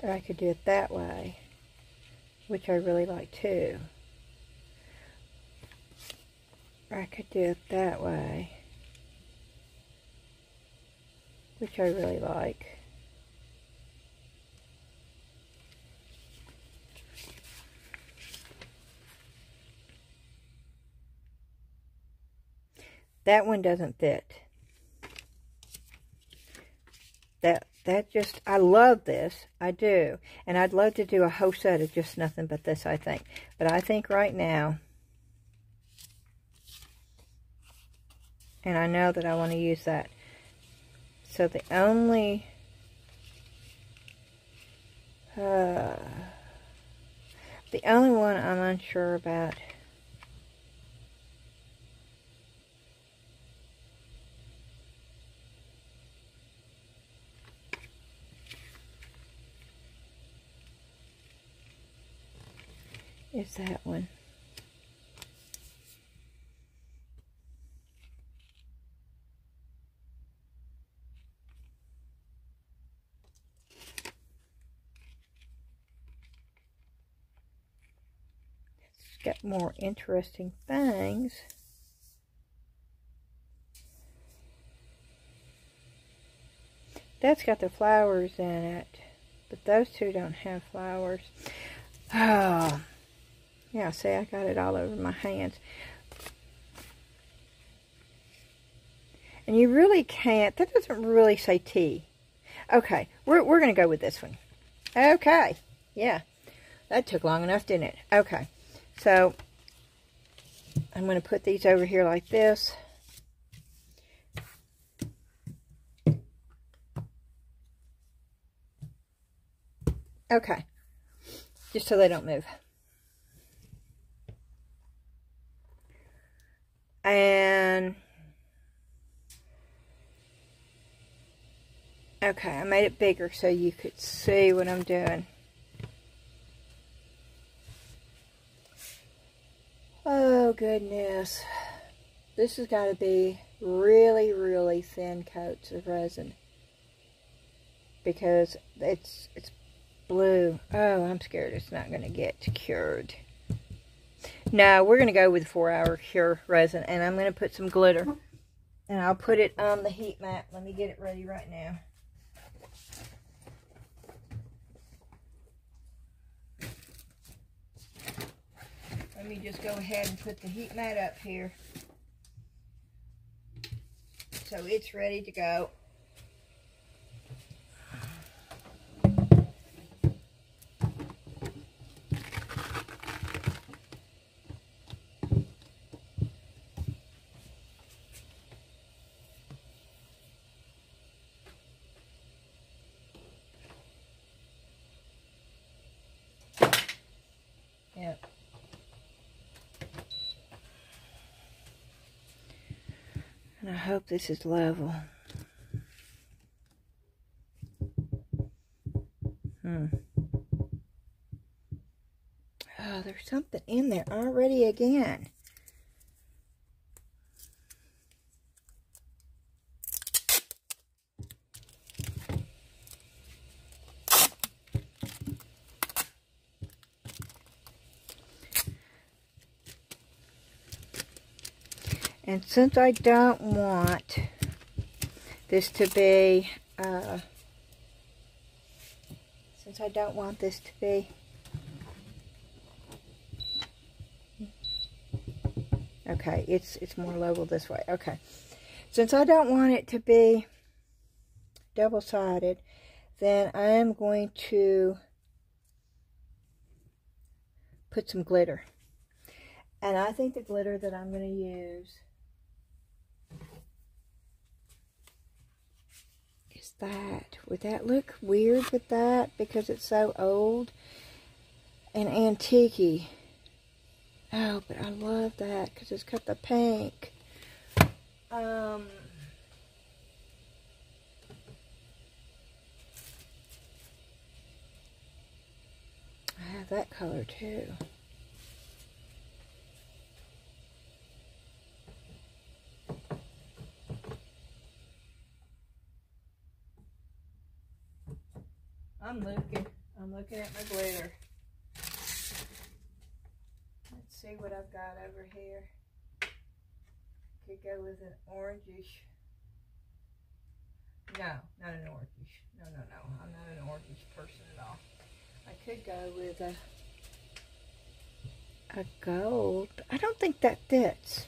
But I could do it that way which I really like too. I could do it that way, which I really like. That one doesn't fit. That that just, I love this. I do. And I'd love to do a whole set of just nothing but this, I think. But I think right now, and I know that I want to use that. So the only, uh, the only one I'm unsure about is that one. More interesting things. That's got the flowers in it, but those two don't have flowers. Oh, yeah, see, I got it all over my hands. And you really can't, that doesn't really say tea. Okay, we're, we're going to go with this one. Okay, yeah, that took long enough, didn't it? Okay, so I'm going to put these over here like this. Okay, just so they don't move. And okay, I made it bigger so you could see what I'm doing. Oh goodness. This has got to be really, really thin coats of resin. Because it's it's blue. Oh, I'm scared it's not going to get cured. No, we're going to go with 4-hour cure resin. And I'm going to put some glitter. And I'll put it on the heat mat. Let me get it ready right now. Let me just go ahead and put the heat mat up here. So it's ready to go. Yep. And I hope this is level. Hmm. Oh, there's something in there already again. And since I don't want this to be, uh, since I don't want this to be, okay, it's, it's more level this way, okay. Since I don't want it to be double-sided, then I am going to put some glitter. And I think the glitter that I'm going to use that. Would that look weird with that because it's so old and antique Oh, but I love that because it's got the pink. Um, I have that color too. I'm looking. I'm looking at my glitter. Let's see what I've got over here. Could go with an orangish. No, not an orangish. No, no, no. I'm not an orangish person at all. I could go with a a gold. I don't think that fits.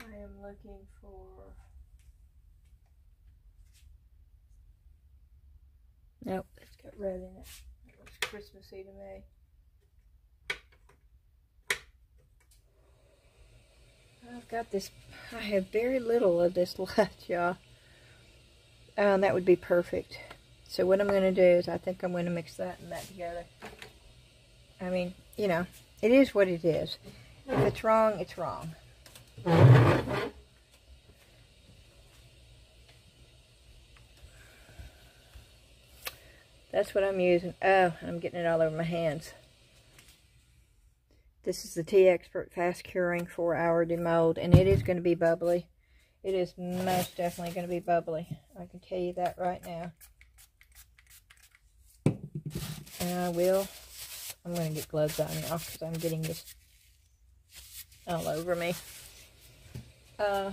I am looking for Nope, it's got red in it. It looks Christmassy to me. I've got this, I have very little of this left, y'all. Um, that would be perfect. So what I'm going to do is I think I'm going to mix that and that together. I mean, you know, it is what it is. If it's wrong, it's wrong. That's what I'm using. Oh, I'm getting it all over my hands. This is the Teexpert Fast Curing 4-Hour Demold, and it is going to be bubbly. It is most definitely going to be bubbly. I can tell you that right now. And I will. I'm going to get gloves on now because I'm getting this all over me. Uh,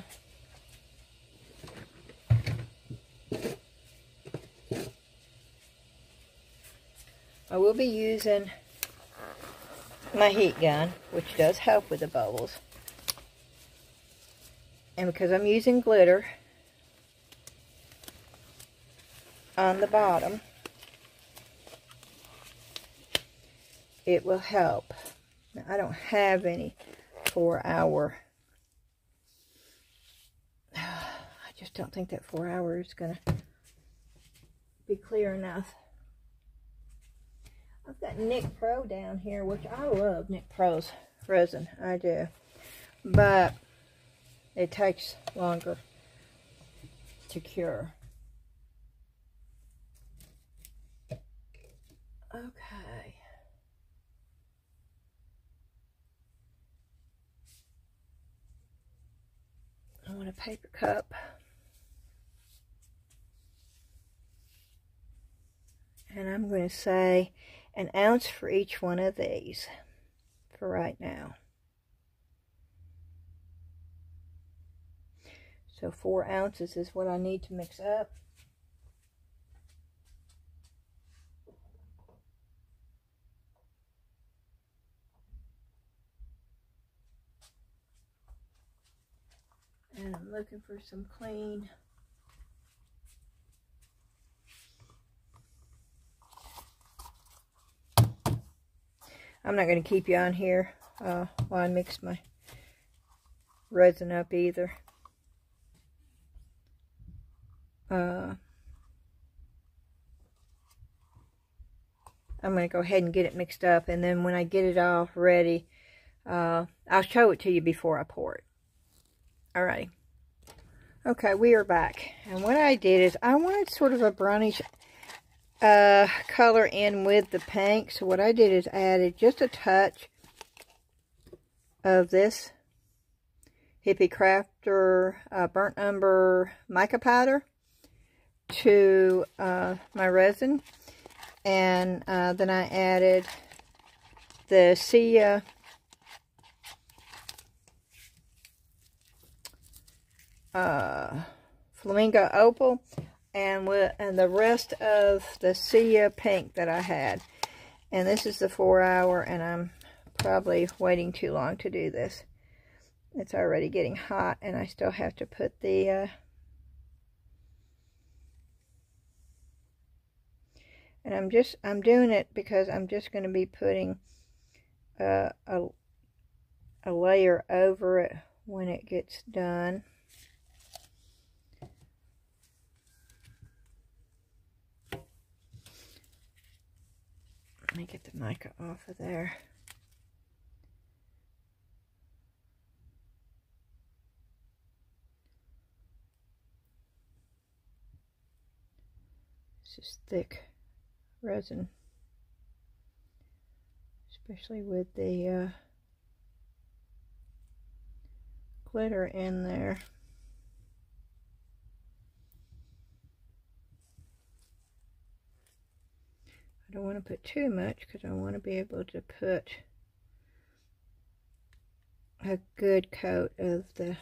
I will be using my heat gun, which does help with the bubbles. And because I'm using glitter on the bottom, it will help. Now, I don't have any four hour. I just don't think that four hours is going to be clear enough. I've got Nick Pro down here, which I love Nicpro's resin. I do. But it takes longer to cure. Okay. I want a paper cup. And I'm going to say an ounce for each one of these for right now. So four ounces is what I need to mix up. And I'm looking for some clean I'm not going to keep you on here uh, while I mix my resin up either. Uh, I'm going to go ahead and get it mixed up. And then when I get it all ready, uh, I'll show it to you before I pour it. Alrighty. Okay, we are back. And what I did is I wanted sort of a brownish uh, color in with the pink. So what I did is added just a touch of this Hippie Crafter uh, Burnt Umber Mica Powder to uh, my resin. And uh, then I added the Sia uh, Flamingo Opal and, with, and the rest of the Sia Pink that I had. And this is the four hour, and I'm probably waiting too long to do this. It's already getting hot, and I still have to put the... Uh, and I'm just, I'm doing it because I'm just going to be putting uh, a, a layer over it when it gets done. Me get the mica off of there. This is thick resin, especially with the uh, glitter in there. I don't want to put too much because I want to be able to put a good coat of the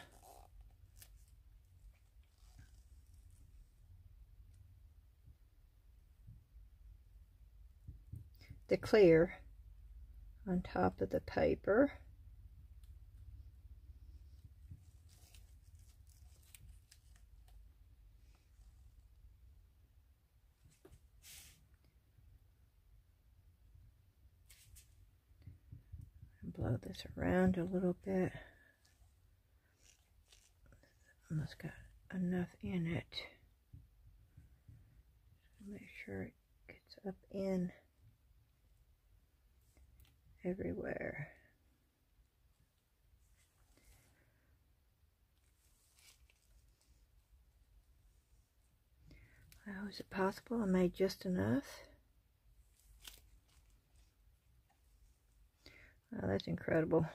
the clear on top of the paper. Blow this around a little bit. Almost got enough in it. Make sure it gets up in everywhere. How is it possible I made just enough? Oh, that's incredible.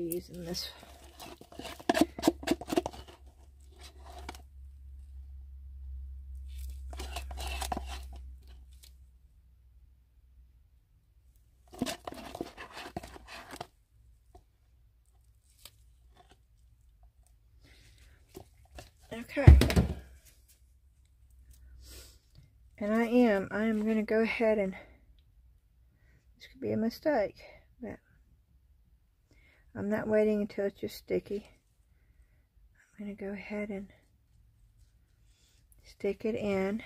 Be using this Okay. And I am, I am going to go ahead and, this could be a mistake, but I'm not waiting until it's just sticky. I'm going to go ahead and stick it in.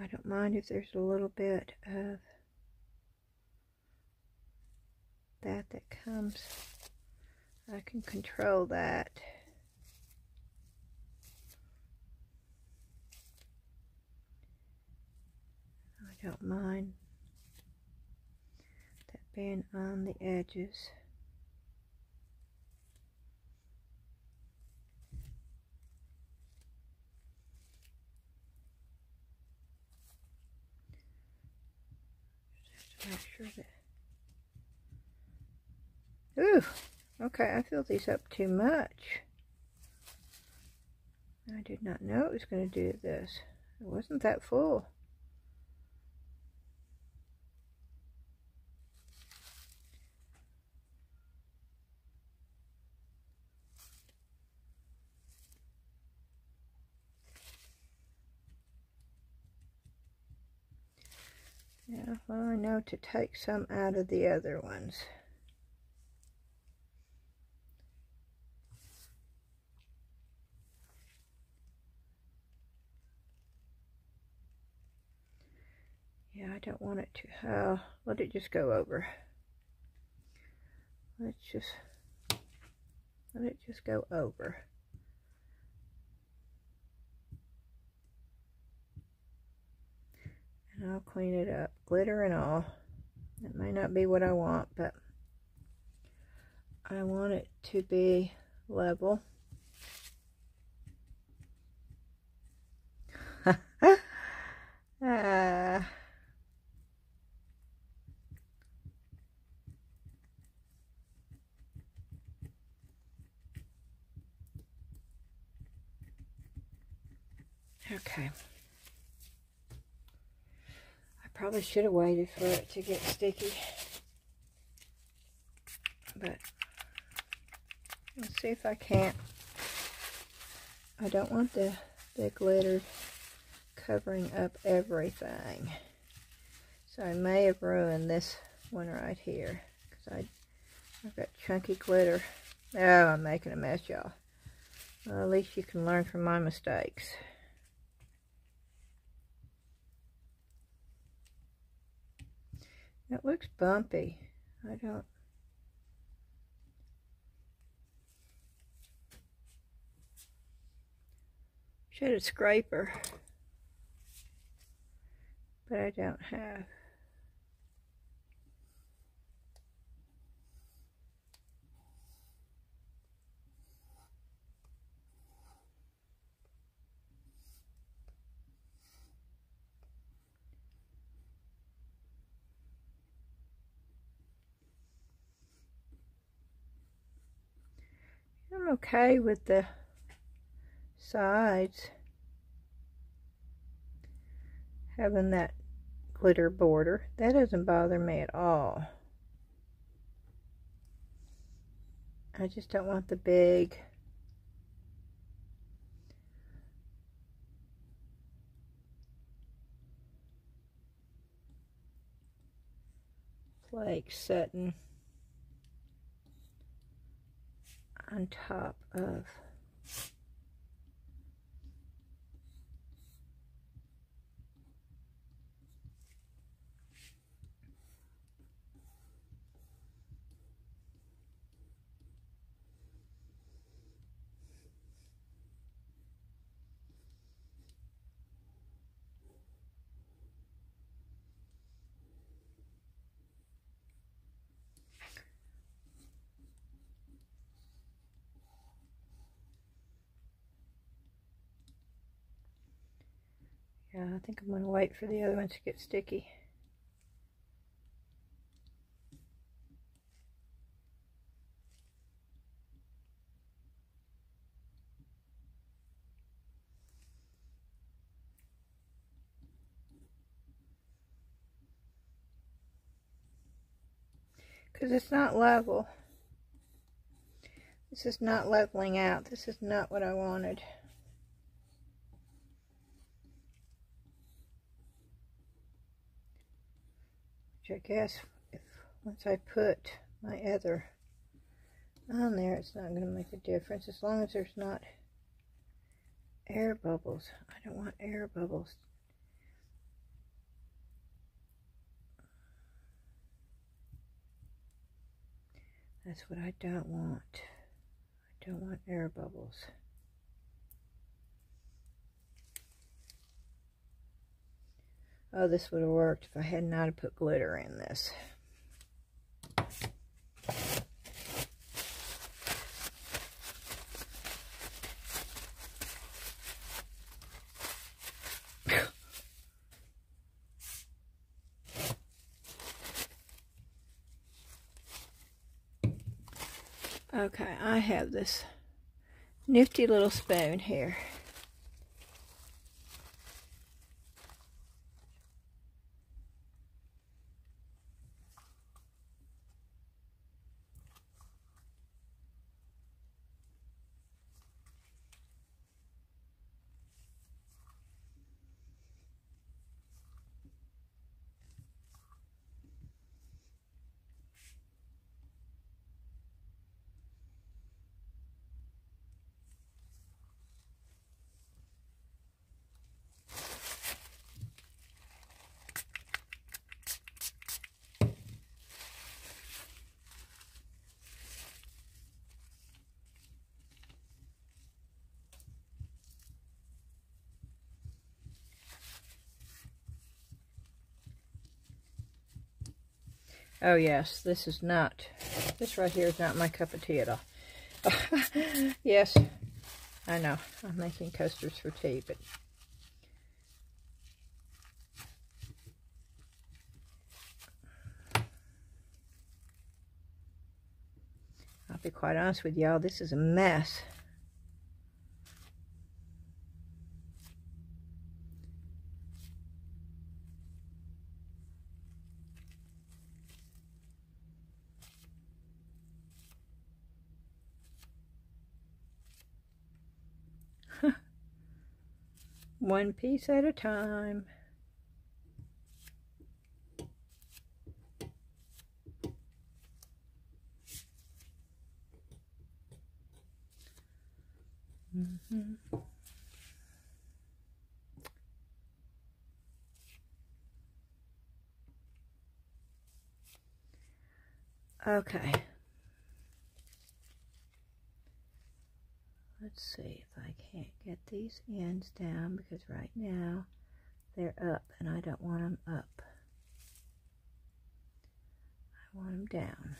I don't mind if there's a little bit of that that comes I can control that. I don't mind that being on the edges. Just to make sure that Ooh! Okay, I filled these up too much. I did not know it was going to do this. It wasn't that full. Yeah, well, I know to take some out of the other ones. Yeah, I don't want it to. Uh, let it just go over. Let's just let it just go over. And I'll clean it up, glitter and all. It may not be what I want, but I want it to be level. uh, okay. I probably should have waited for it to get sticky. But let's see if I can't. I don't want the, the glitter covering up everything. So I may have ruined this one right here. Because I've got chunky glitter. Oh, I'm making a mess, y'all. Well, at least you can learn from my mistakes. It looks bumpy. I don't... Should have scraper. But I don't have. I'm okay with the sides having that glitter border. That doesn't bother me at all. I just don't want the big flakes sitting on top of Yeah, I think I'm going to wait for the other ones to get sticky. Because it's not level. This is not leveling out. This is not what I wanted. I guess if once I put my other on there, it's not going to make a difference as long as there's not air bubbles. I don't want air bubbles. That's what I don't want. I don't want air bubbles. Oh, this would have worked if I had not put glitter in this. Okay, I have this nifty little spoon here. Oh yes, this is not, this right here is not my cup of tea at all. yes, I know, I'm making coasters for tea, but I'll be quite honest with y'all, this is a mess. One piece at a time. Mm -hmm. Okay. Let's see if I can't get these ends down because right now they're up and I don't want them up. I want them down.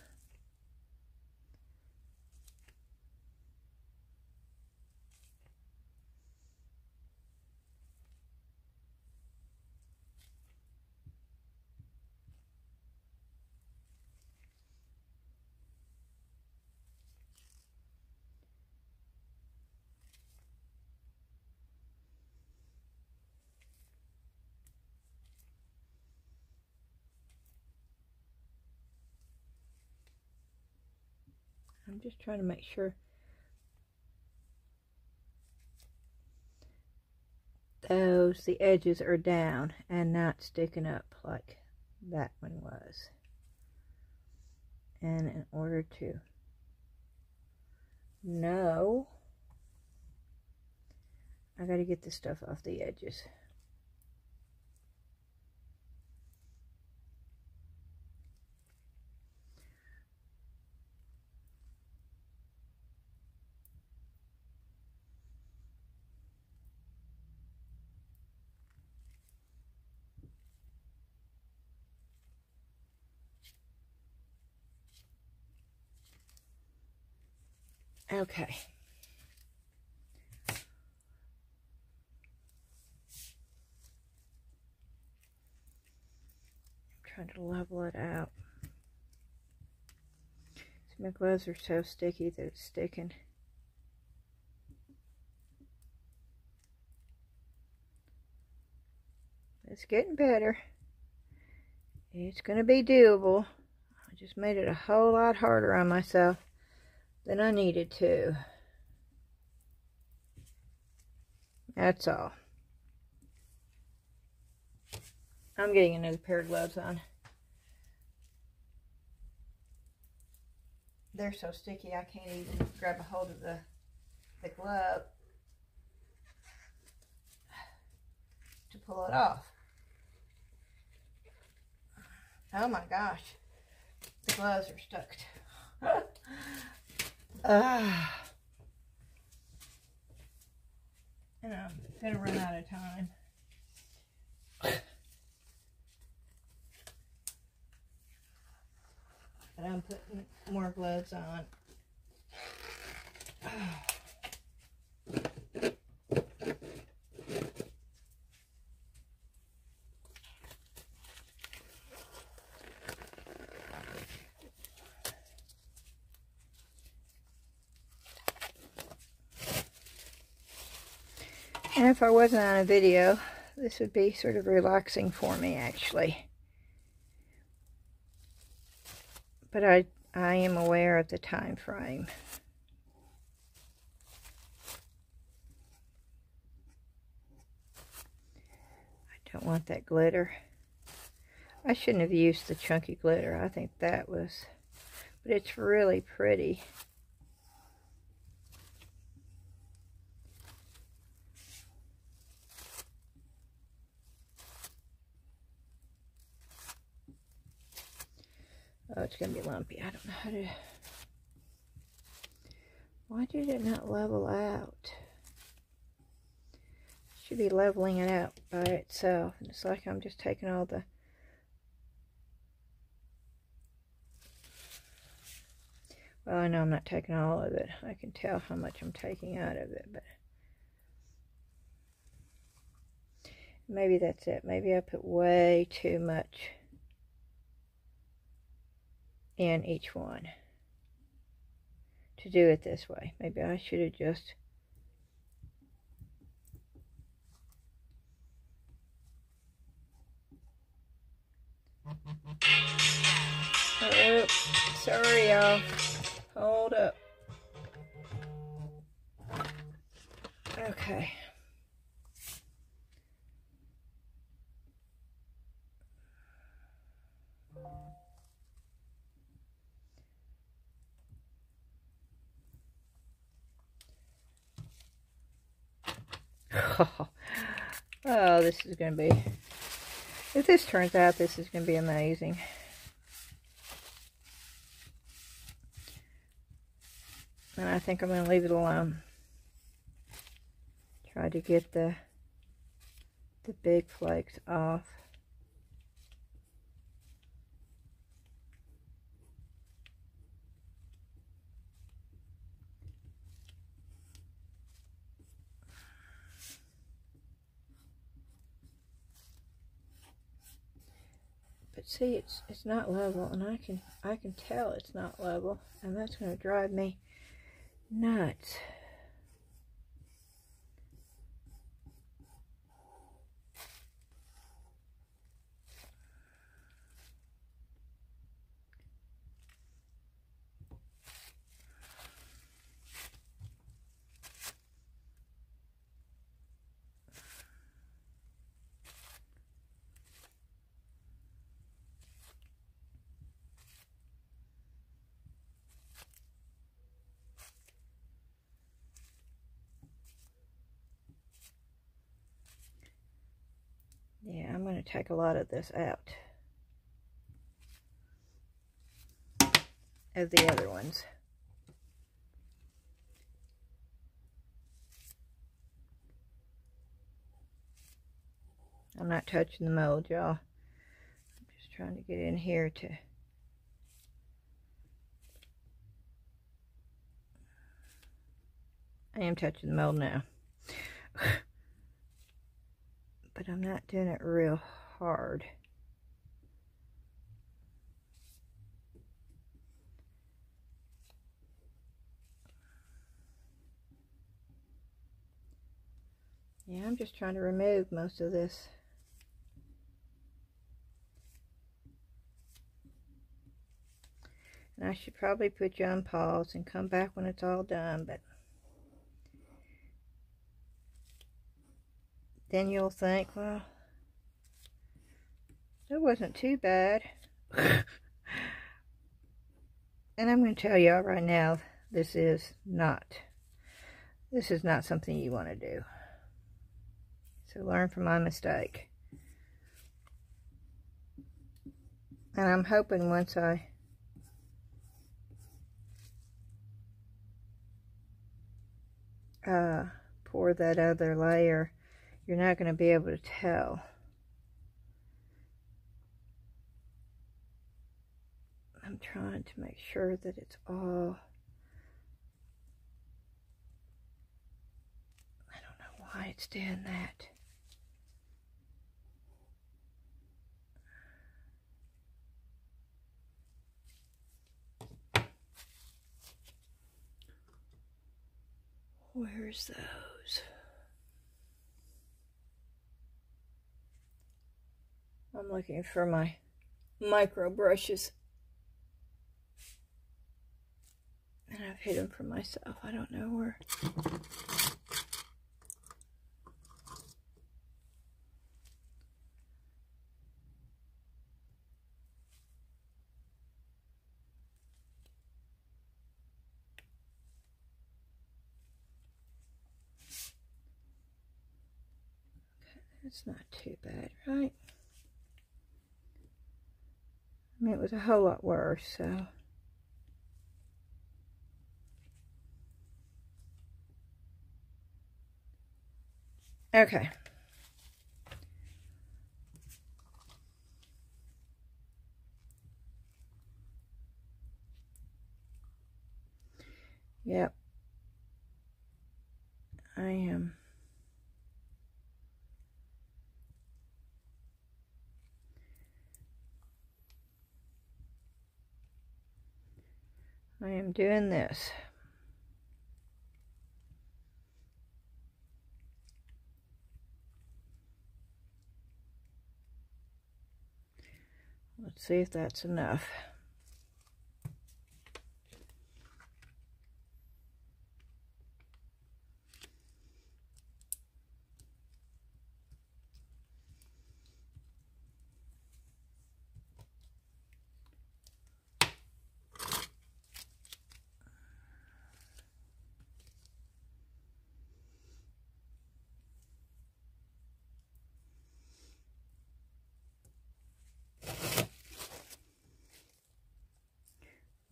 I'm just trying to make sure those, the edges are down and not sticking up like that one was. And in order to know, I got to get the stuff off the edges. Okay. I'm trying to level it out. my gloves are so sticky that it's sticking. It's getting better. It's going to be doable. I just made it a whole lot harder on myself than I needed to. That's all. I'm getting another pair of gloves on. They're so sticky I can't even grab a hold of the, the glove to pull it off. Oh my gosh. The gloves are stuck. Ah. And I'm gonna run out of time. But I'm putting more gloves on. And if I wasn't on a video, this would be sort of relaxing for me, actually. But I, I am aware of the time frame. I don't want that glitter. I shouldn't have used the chunky glitter. I think that was... But it's really pretty. Oh, it's going to be lumpy. I don't know how to... Why did it not level out? should be leveling it out by itself. It's like I'm just taking all the Well, I know I'm not taking all of it. I can tell how much I'm taking out of it, but maybe that's it. Maybe I put way too much in each one to do it this way. Maybe I should have just Oh, sorry, y'all. Hold up. Okay. oh, this is going to be, if this turns out, this is going to be amazing. And I think I'm going to leave it alone. Try to get the, the big flakes off. See, it's it's not level, and I can I can tell it's not level, and that's going to drive me nuts. Yeah, I'm going to take a lot of this out. Of the other ones. I'm not touching the mold, y'all. I'm just trying to get in here to... I am touching the mold now. but I'm not doing it real hard. Yeah, I'm just trying to remove most of this. And I should probably put you on pause and come back when it's all done, but then you'll think, well, that wasn't too bad. and I'm going to tell y'all right now, this is not, this is not something you want to do. So learn from my mistake. And I'm hoping once I uh, pour that other layer you're not going to be able to tell. I'm trying to make sure that it's all I don't know why it's doing that. Where's those? I'm looking for my micro brushes. And I've hid them from myself. I don't know where. It's not too bad, right? It was a whole lot worse, so. Okay. Yep. I am. I am doing this. Let's see if that's enough.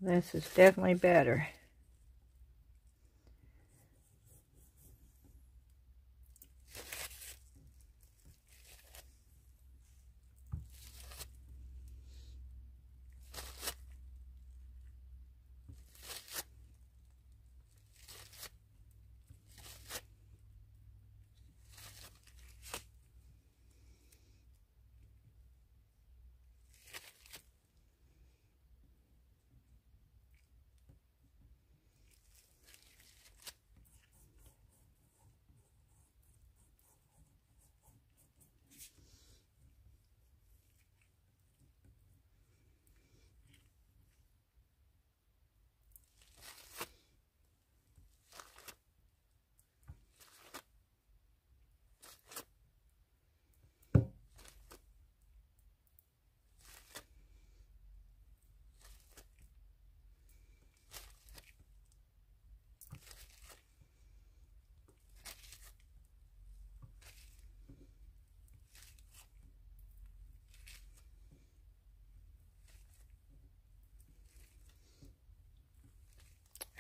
This is definitely better.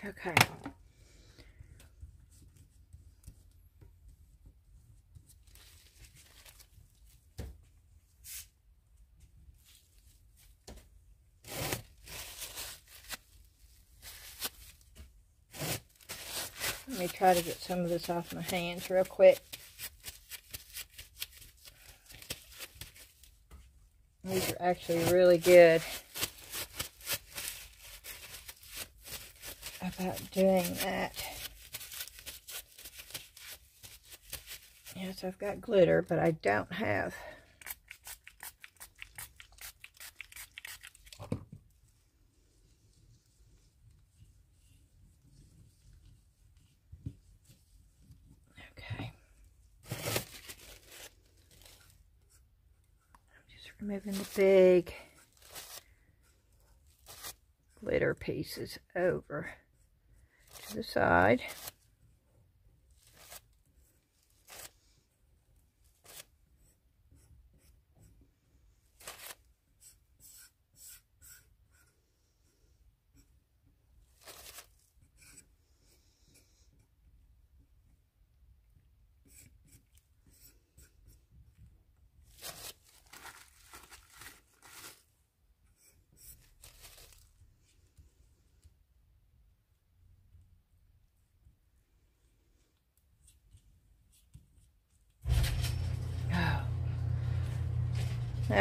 Okay. Let me try to get some of this off my hands real quick. These are actually really good. About doing that. Yes, I've got glitter, but I don't have removing the big glitter pieces over the side.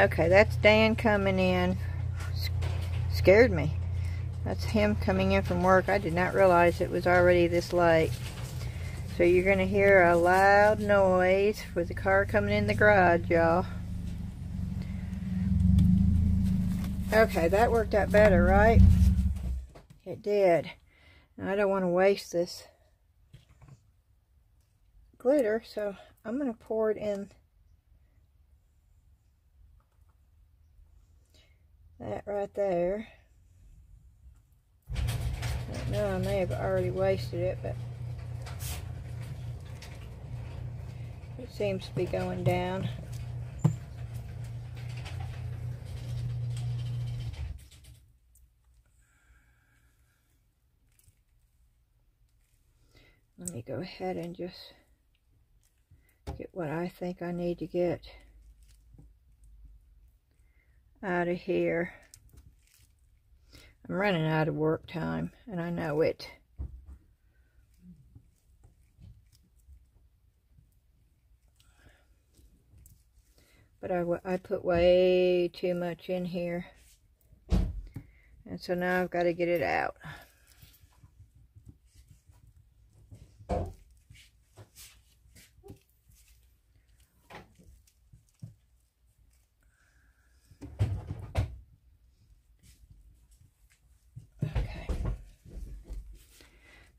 Okay, that's Dan coming in. Scared me. That's him coming in from work. I did not realize it was already this late. So you're going to hear a loud noise with the car coming in the garage, y'all. Okay, that worked out better, right? It did. Now, I don't want to waste this glitter, so I'm going to pour it in that right there. I know I may have already wasted it, but it seems to be going down. Let me go ahead and just get what I think I need to get out of here. I'm running out of work time, and I know it. But I, I put way too much in here. And so now I've got to get it out.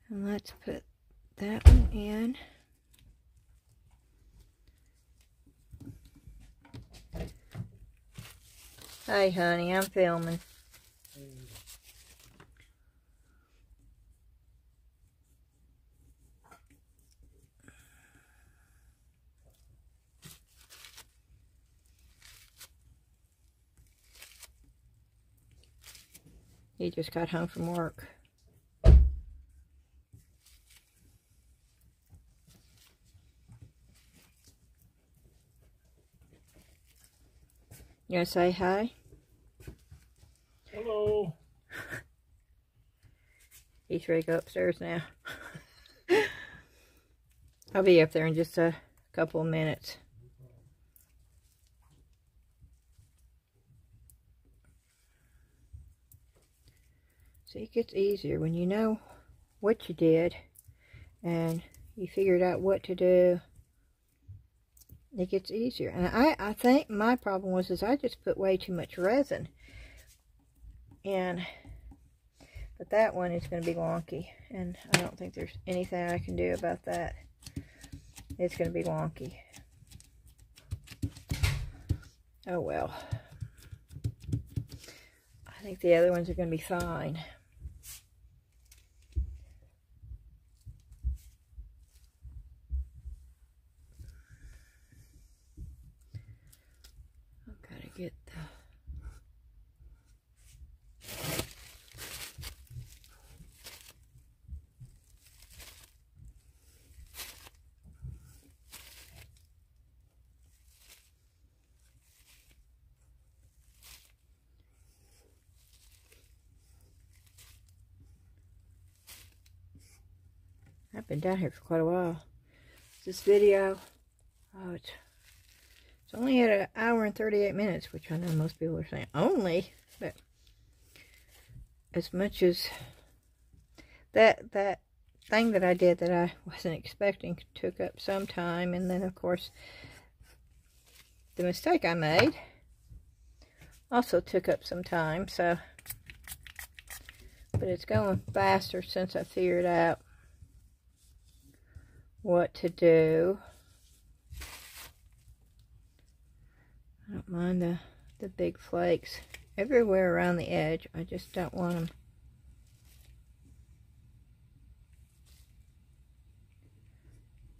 And let's put that one in. Hey, honey, I'm filming. He just got home from work. You want to say hi?
Hello.
He's ready to go upstairs now. I'll be up there in just a couple of minutes. See, it gets easier when you know what you did and you figured out what to do. It gets easier. And I, I think my problem was is I just put way too much resin. And, but that one is going to be wonky. And I don't think there's anything I can do about that. It's going to be wonky. Oh well. I think the other ones are going to be fine. get the I've been down here for quite a while. This video, oh, it's it's only at an hour and 38 minutes, which I know most people are saying only, but as much as that that thing that I did that I wasn't expecting took up some time, and then of course the mistake I made also took up some time, so but it's going faster since I figured out what to do. I don't mind the, the big flakes everywhere around the edge. I just don't want them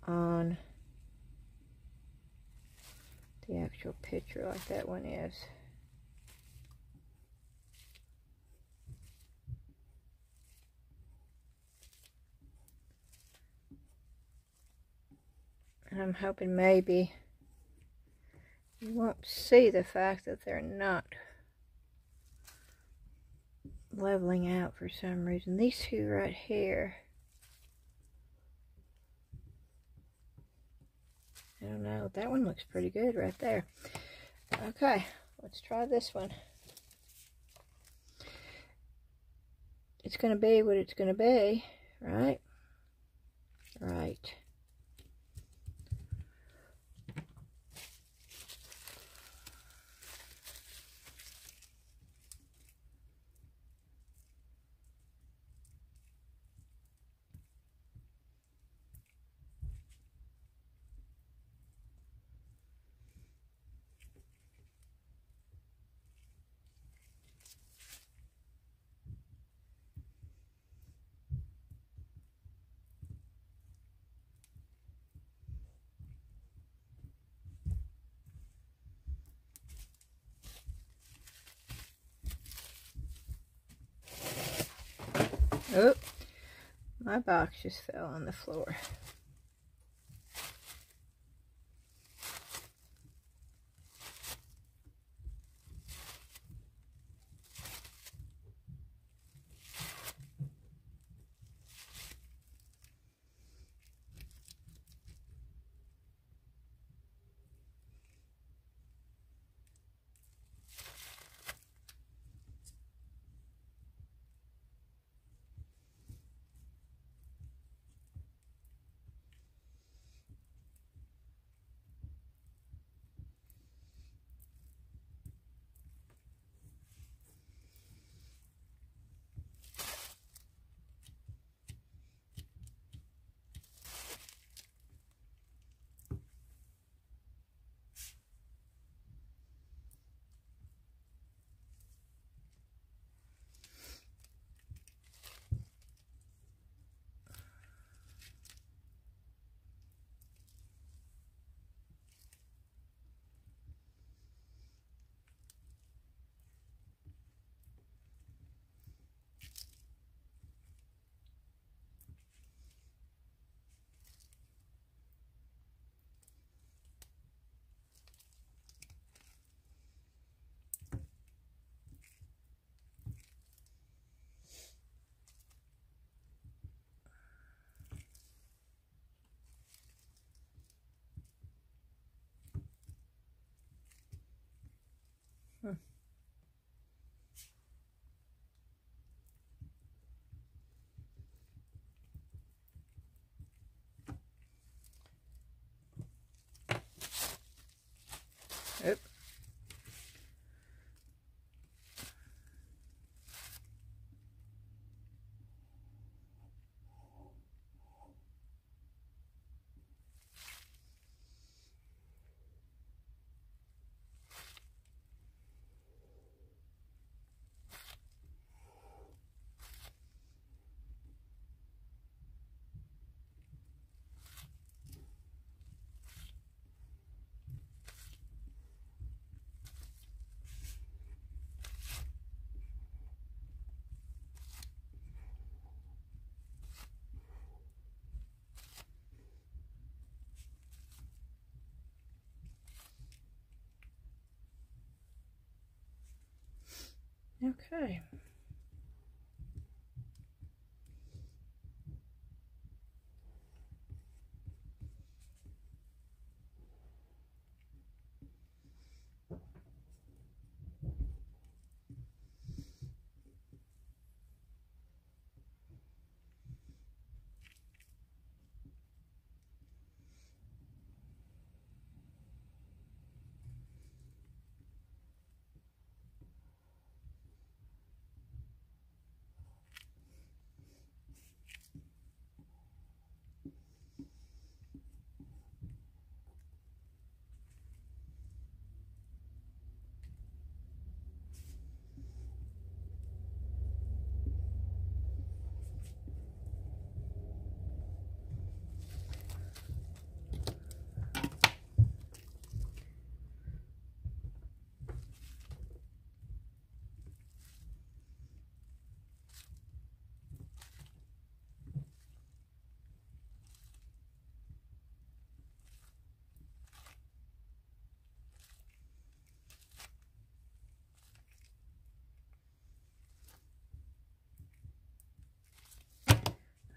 on the actual picture like that one is. And I'm hoping maybe you won't see the fact that they're not leveling out for some reason. These two right here, I don't know. That one looks pretty good right there. Okay, let's try this one. It's going to be what it's going to be, right? Right. Oh, my box just fell on the floor. Huh. Okay.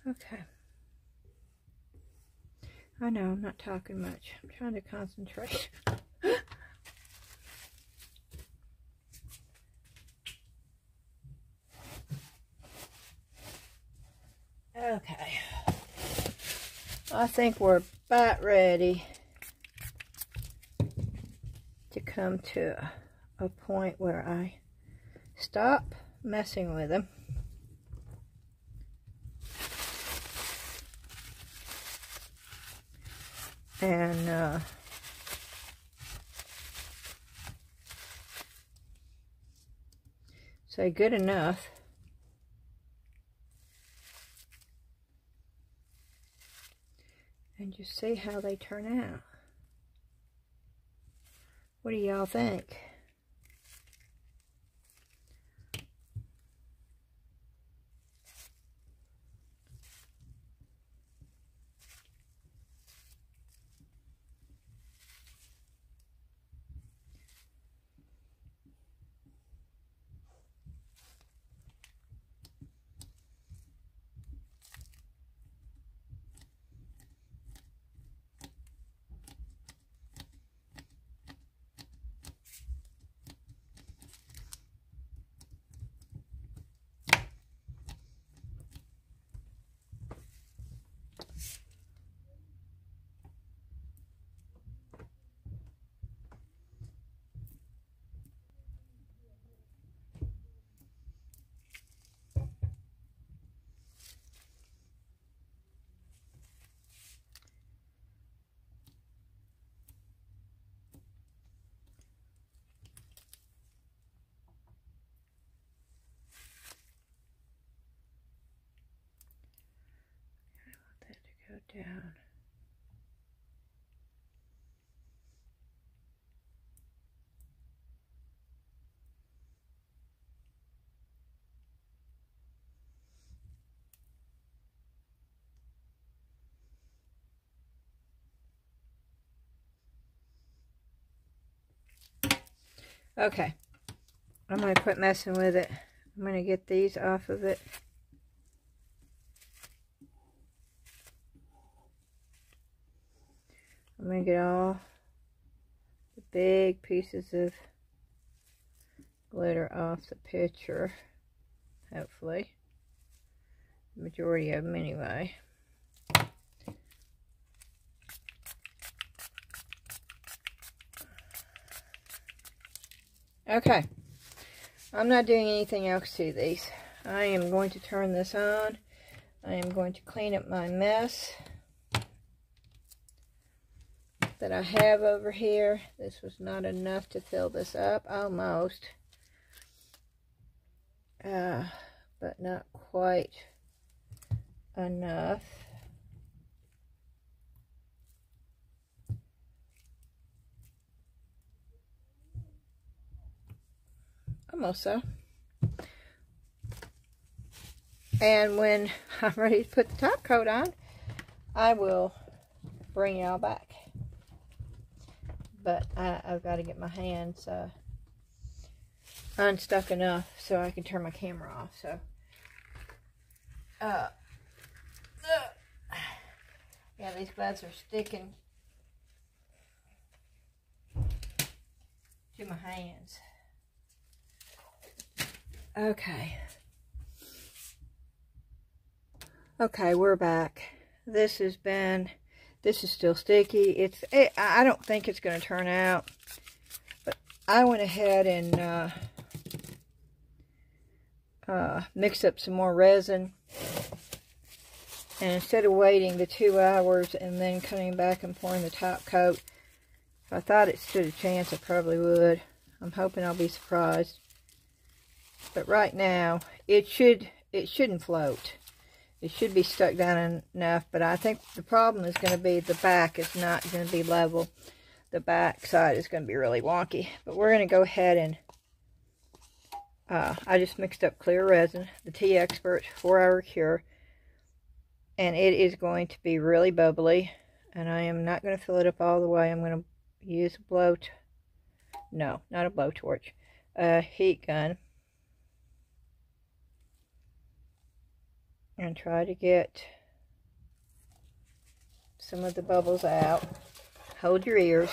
Okay. I know, I'm not talking much. I'm trying to concentrate. okay. I think we're about ready to come to a point where I stop messing with them. And uh, say good enough and just see how they turn out. What do y'all think? Down. Okay, I'm going to quit messing with it. I'm going to get these off of it. I'm going to get all the big pieces of glitter off the picture. Hopefully. The majority of them anyway. Okay. I'm not doing anything else to these. I am going to turn this on. I am going to clean up my mess that I have over here. This was not enough to fill this up, almost. Uh, but not quite enough. Almost so. And when I'm ready to put the top coat on, I will bring y'all back. But I, have got to get my hands uh, unstuck enough so I can turn my camera off. So, uh, uh, yeah, these gloves are sticking to my hands. Okay. Okay, we're back. This has been, this is still sticky. It's, it, I don't think it's going to turn out. But I went ahead and uh, uh, mixed up some more resin. And instead of waiting the two hours and then coming back and pouring the top coat, if I thought it stood a chance, I probably would. I'm hoping I'll be surprised. But right now, it should it shouldn't float. It should be stuck down enough, but I think the problem is going to be the back is not going to be level. The back side is going to be really wonky. But we're going to go ahead and, uh, I just mixed up clear resin, the Teexpert 4-Hour Cure, and it is going to be really bubbly, and I am not going to fill it up all the way. I'm going to use a blow, no, not a blowtorch, a heat gun and try to get some of the bubbles out. Hold your ears.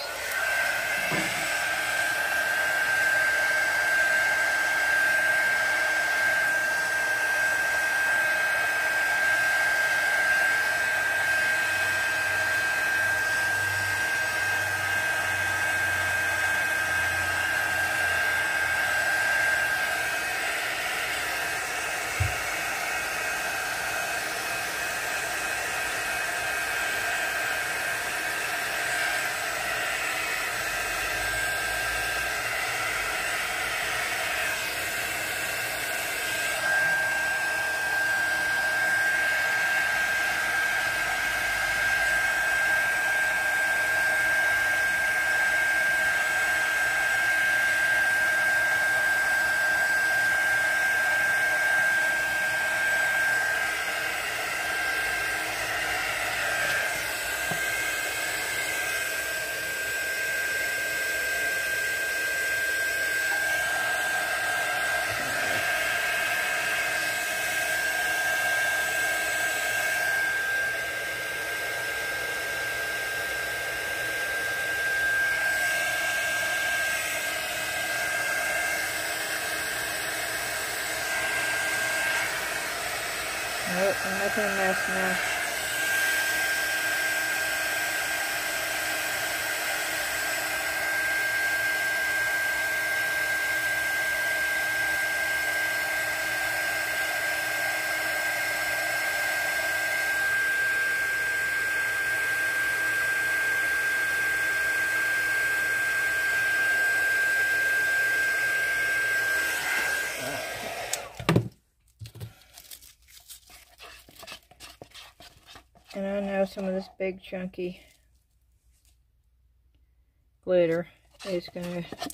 I'm making a mess now. And I know some of this big chunky glitter is going to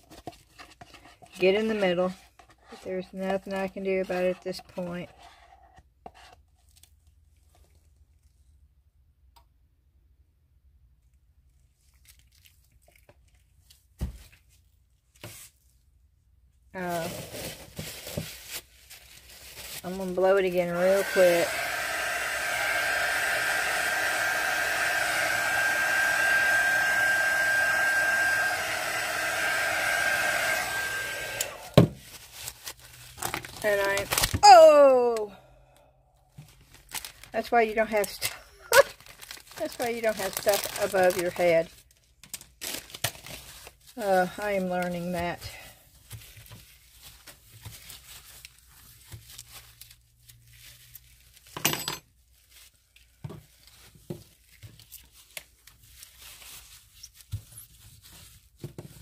get in the middle. But there's nothing I can do about it at this point. Uh, I'm going to blow it again real quick. That's why you don't have. That's why you don't have stuff above your head. Uh, I am learning that.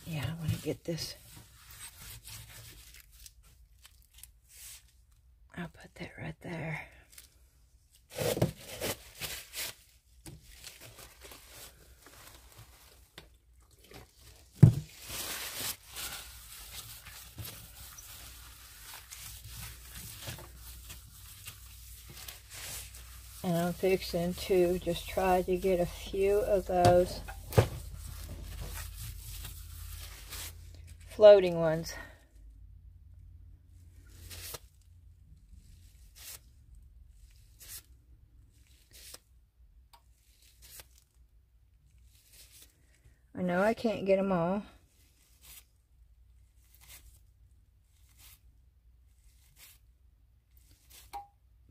Yeah, I want to get this. I'll put that right there. And I'm fixing to just try to get a few of those floating ones. I know I can't get them all.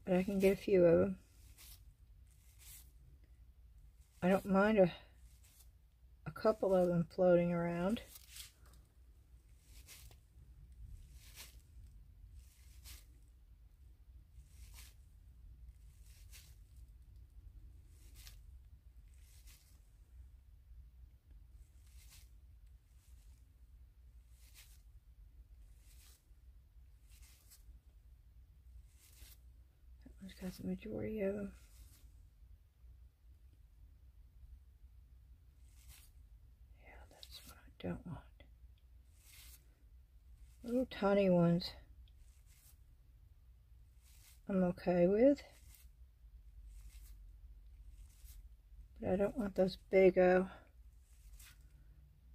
But I can get a few of them. I don't mind a, a couple of them floating around. That one's got the majority of them. Don't want. Little tiny ones I'm okay with. But I don't want those big uh,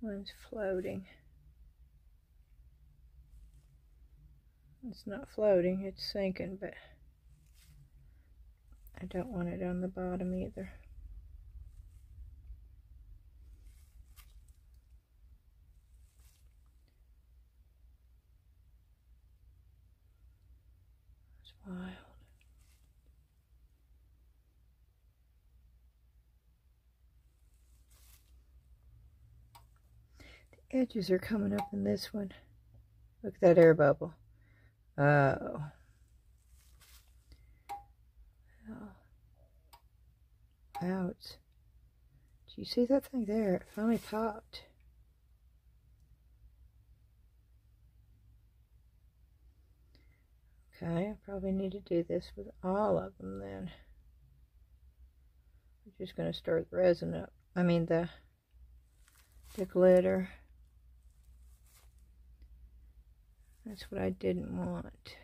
ones floating. It's not floating, it's sinking, but I don't want it on the bottom either. Wild. The edges are coming up in this one. Look at that air bubble. Oh. Ouch. Do you see that thing there? It finally popped. Okay, I probably need to do this with all of them then. I'm just going to stir the resin up. I mean the, the glitter. That's what I didn't want.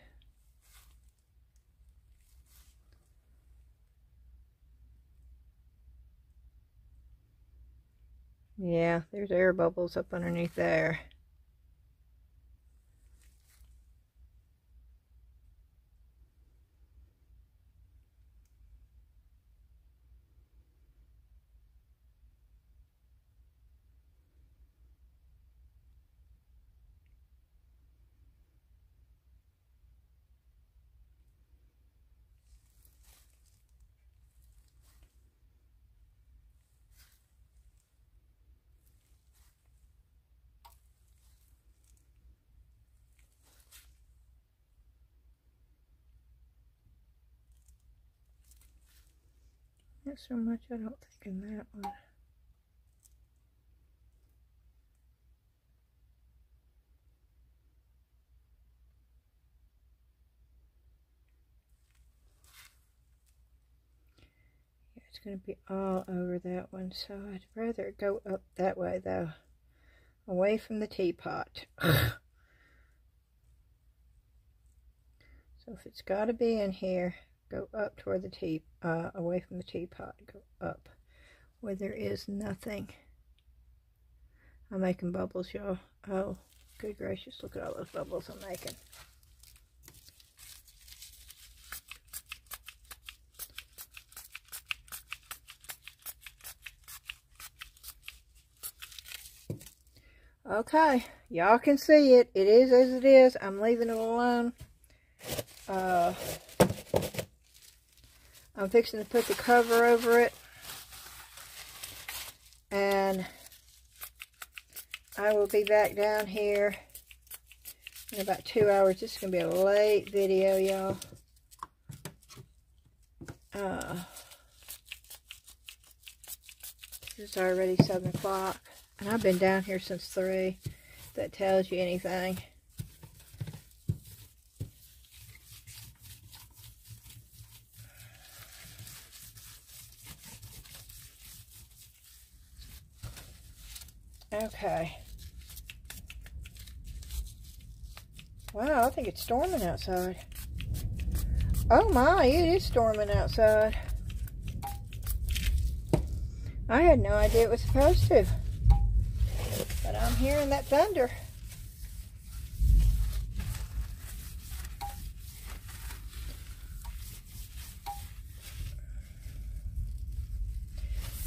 Yeah, there's air bubbles up underneath there. Not so much, I don't think, in that one. Yeah, it's going to be all over that one, so I'd rather go up that way, though. Away from the teapot. so if it's got to be in here, go up toward the tea, uh, away from the teapot, go up where there is nothing. I'm making bubbles, y'all. Oh, good gracious, look at all those bubbles I'm making. Okay, y'all can see it. It is as it is. I'm leaving it alone. Uh, I'm fixing to put the cover over it. And I will be back down here in about two hours. This is going to be a late video, y'all. Uh, is already 7 o'clock. And I've been down here since 3. If that tells you anything. Okay. Wow, I think it's storming outside. Oh my, it is storming outside. I had no idea it was supposed to. But I'm hearing that thunder.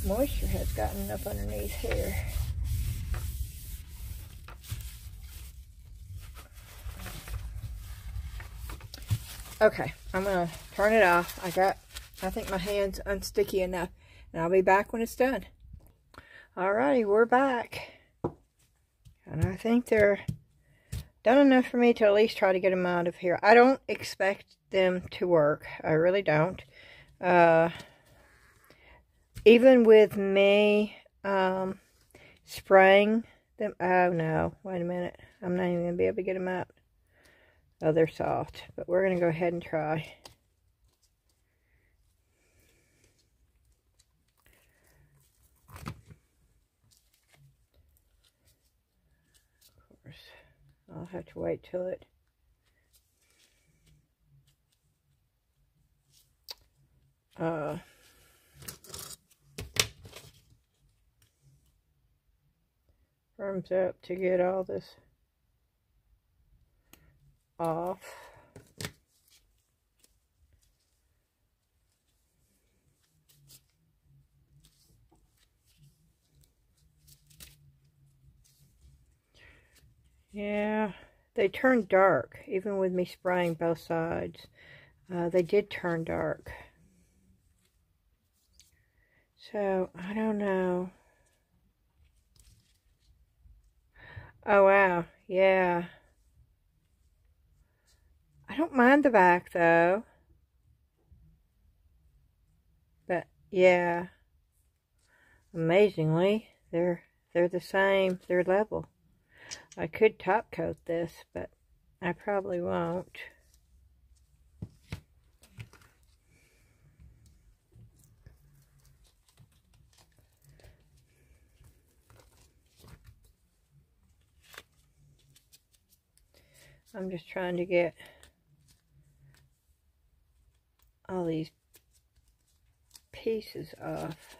Moisture has gotten up underneath here. Okay, I'm going to turn it off. I got, I think my hand's unsticky enough. And I'll be back when it's done. Alrighty, we're back. And I think they're done enough for me to at least try to get them out of here. I don't expect them to work. I really don't. Uh, even with me um, spraying them. Oh, no. Wait a minute. I'm not even going to be able to get them out. Oh, they're soft. But we're going to go ahead and try. Of course, I'll have to wait till it uh firms up to get all this off. Yeah, they turned dark, even with me spraying both sides. Uh, they did turn dark. So, I don't know. Oh, wow. Yeah. I don't mind the back though. But yeah. Amazingly, they're they're the same, they're level. I could top coat this, but I probably won't. I'm just trying to get all these pieces off.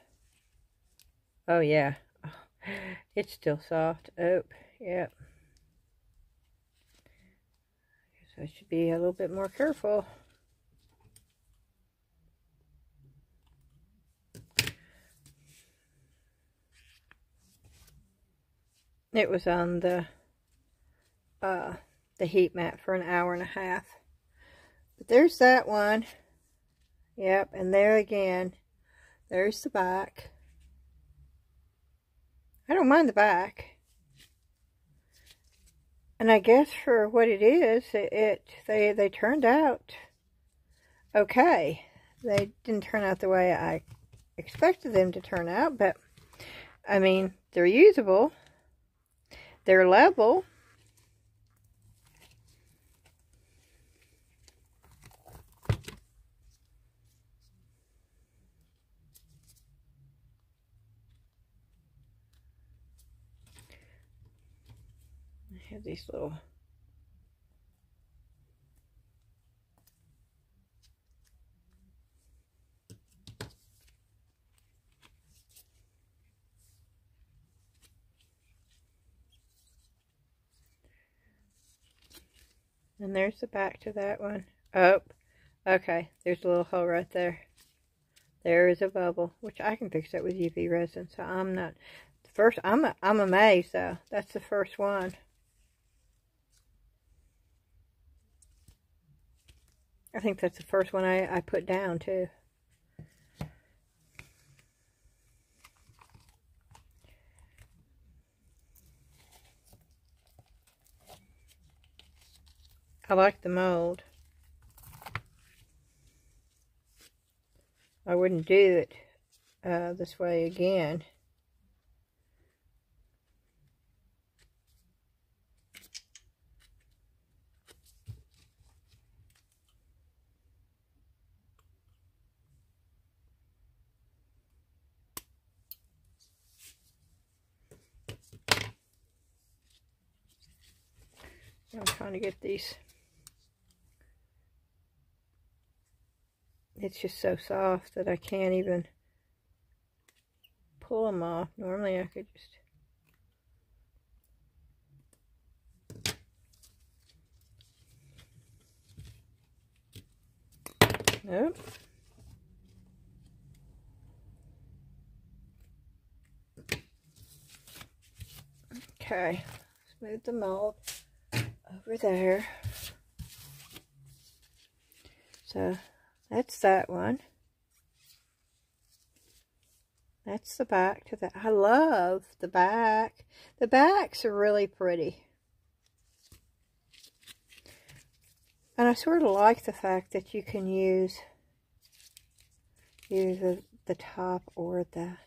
Oh, yeah. it's still soft. Oh, yep. Guess I should be a little bit more careful. It was on the uh, the heat mat for an hour and a half. But there's that one. Yep, and there again, there's the back. I don't mind the back. And I guess for what it is, it, it they they turned out okay. They didn't turn out the way I expected them to turn out, but I mean, they're usable. They're level. These little And there's the back to that one. Oh, okay. There's a little hole right there. There is a bubble, which I can fix that with UV resin. So I'm not, first, I'm, I'm amazed though. That's the first one. I think that's the first one I, I put down too. I like the mold. I wouldn't do it uh, this way again. Trying to get these. It's just so soft that I can't even pull them off. Normally I could just... Nope. Okay, smooth the mold over there. So that's that one. That's the back to that. I love the back. The backs are really pretty. And I sort of like the fact that you can use either the, the top or the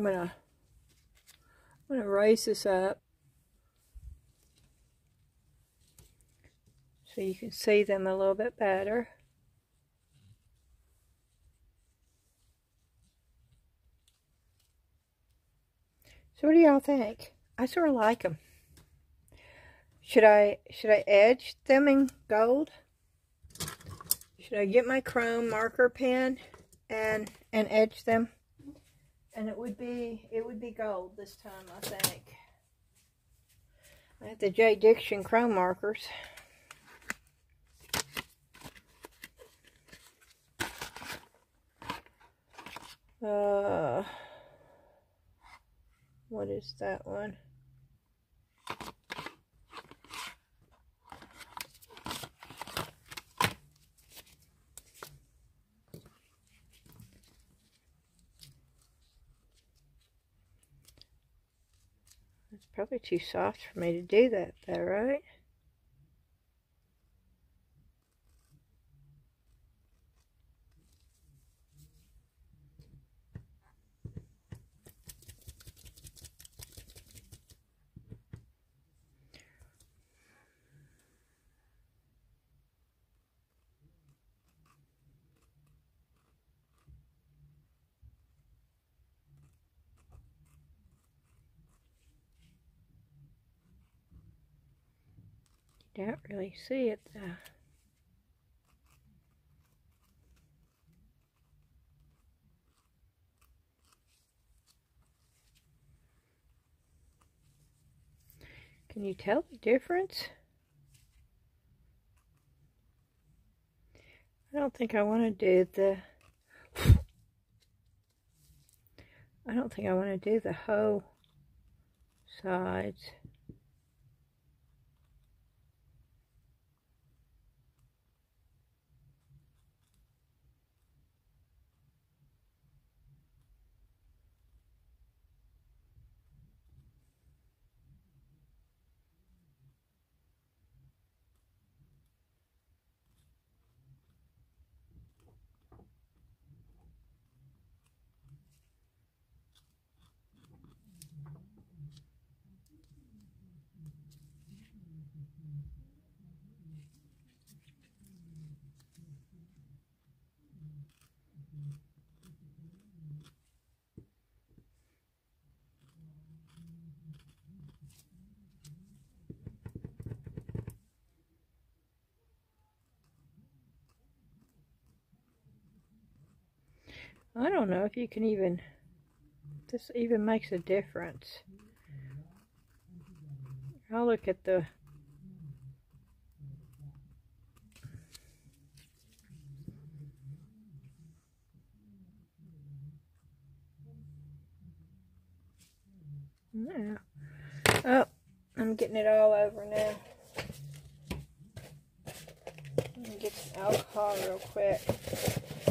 I'm gonna I'm gonna raise this up so you can see them a little bit better. So what do y'all think? I sort of like them. Should I should I edge them in gold? Should I get my chrome marker pen and and edge them? And it would be, it would be gold this time, I think. I have the J. Diction chrome markers. Uh, what is that one? Probably too soft for me to do that though, right? Can't really see it though. Can you tell the difference? I don't think I want to do the I don't think I want to do the whole sides. I don't know if you can even, this even makes a difference. I'll look at the Yeah. Oh, I'm getting it all over now. and get some alcohol real quick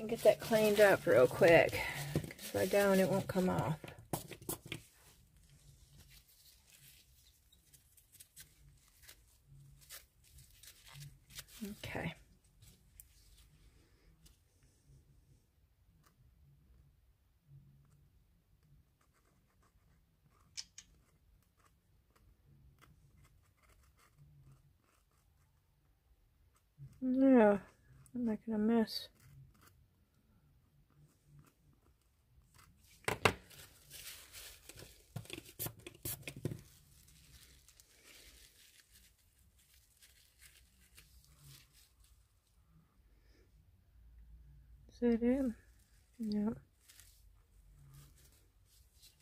and get that cleaned up real quick. If I don't, it won't come off. Okay. Yeah, I'm making a mess. That it? Yeah.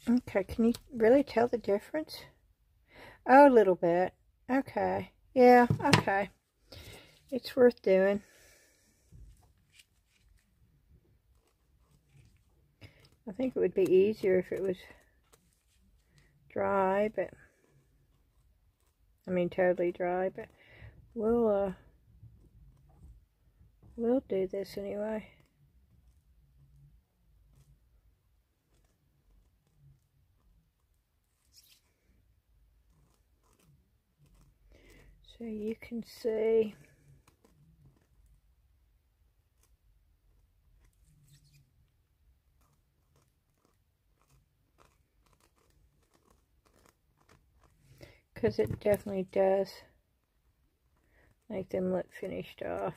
Okay, can you really tell the difference? Oh, a little bit. Okay. Yeah, okay. It's worth doing. I think it would be easier if it was dry, but I mean totally dry, but we'll uh we'll do this anyway. So you can see because it definitely does make them look finished off.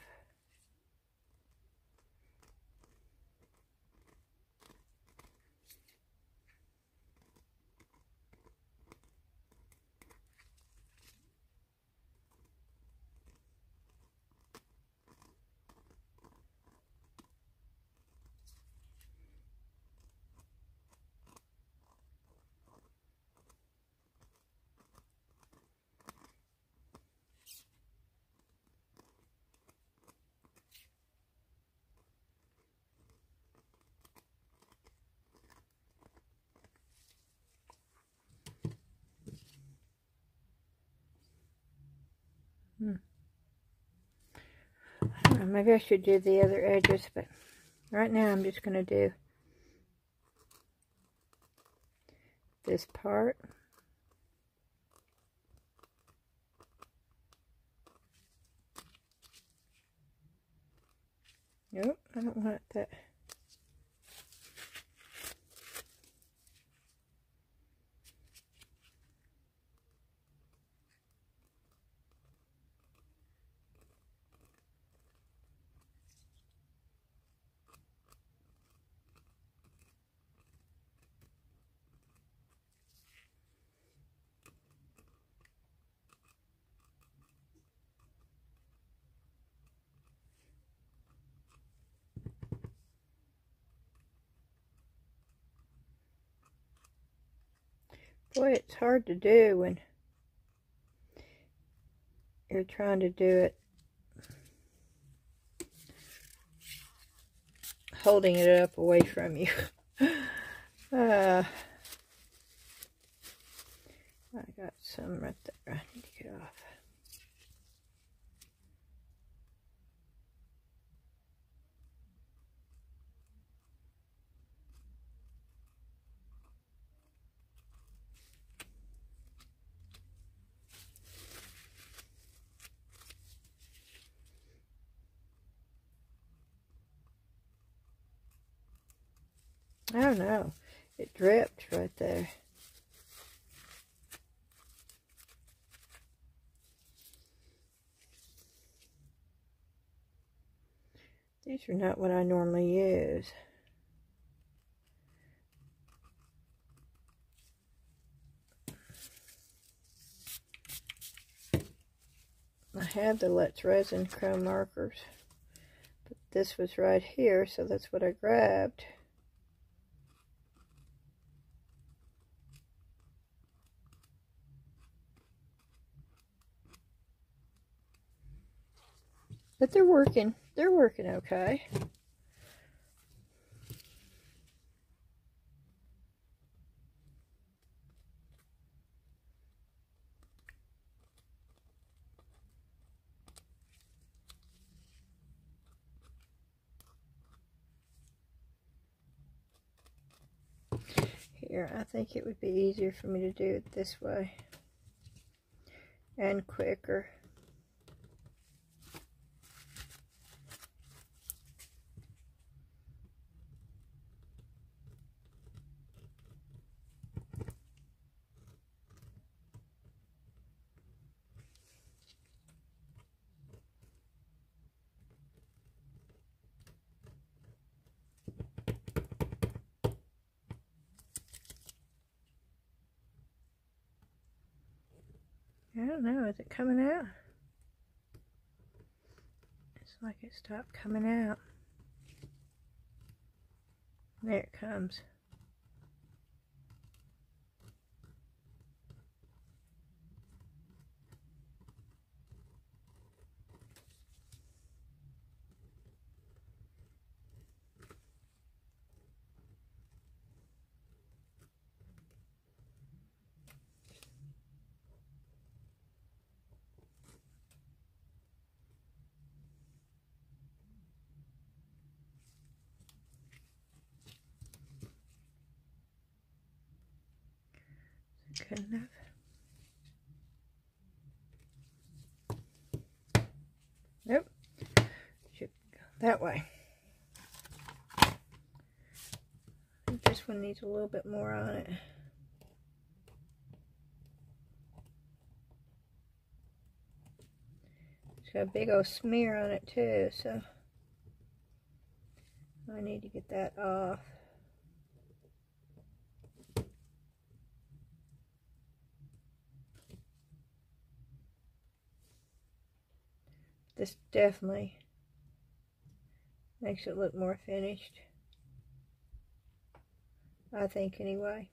Maybe I should do the other edges, but right now I'm just going to do this part. Nope, I don't want that. Boy, it's hard to do when you're trying to do it holding it up away from you. uh, I got some right there I need to get off. I don't know. It dripped right there. These are not what I normally use. I have the Let's Resin chrome markers. But this was right here, so that's what I grabbed. But they're working. They're working okay. Here, I think it would be easier for me to do it this way and quicker. I don't know, is it coming out? It's like it stopped coming out. There it comes. Good enough. Nope. Should go that way. I think this one needs a little bit more on it. It's got a big old smear on it too, so I need to get that off. This definitely makes it look more finished. I think anyway.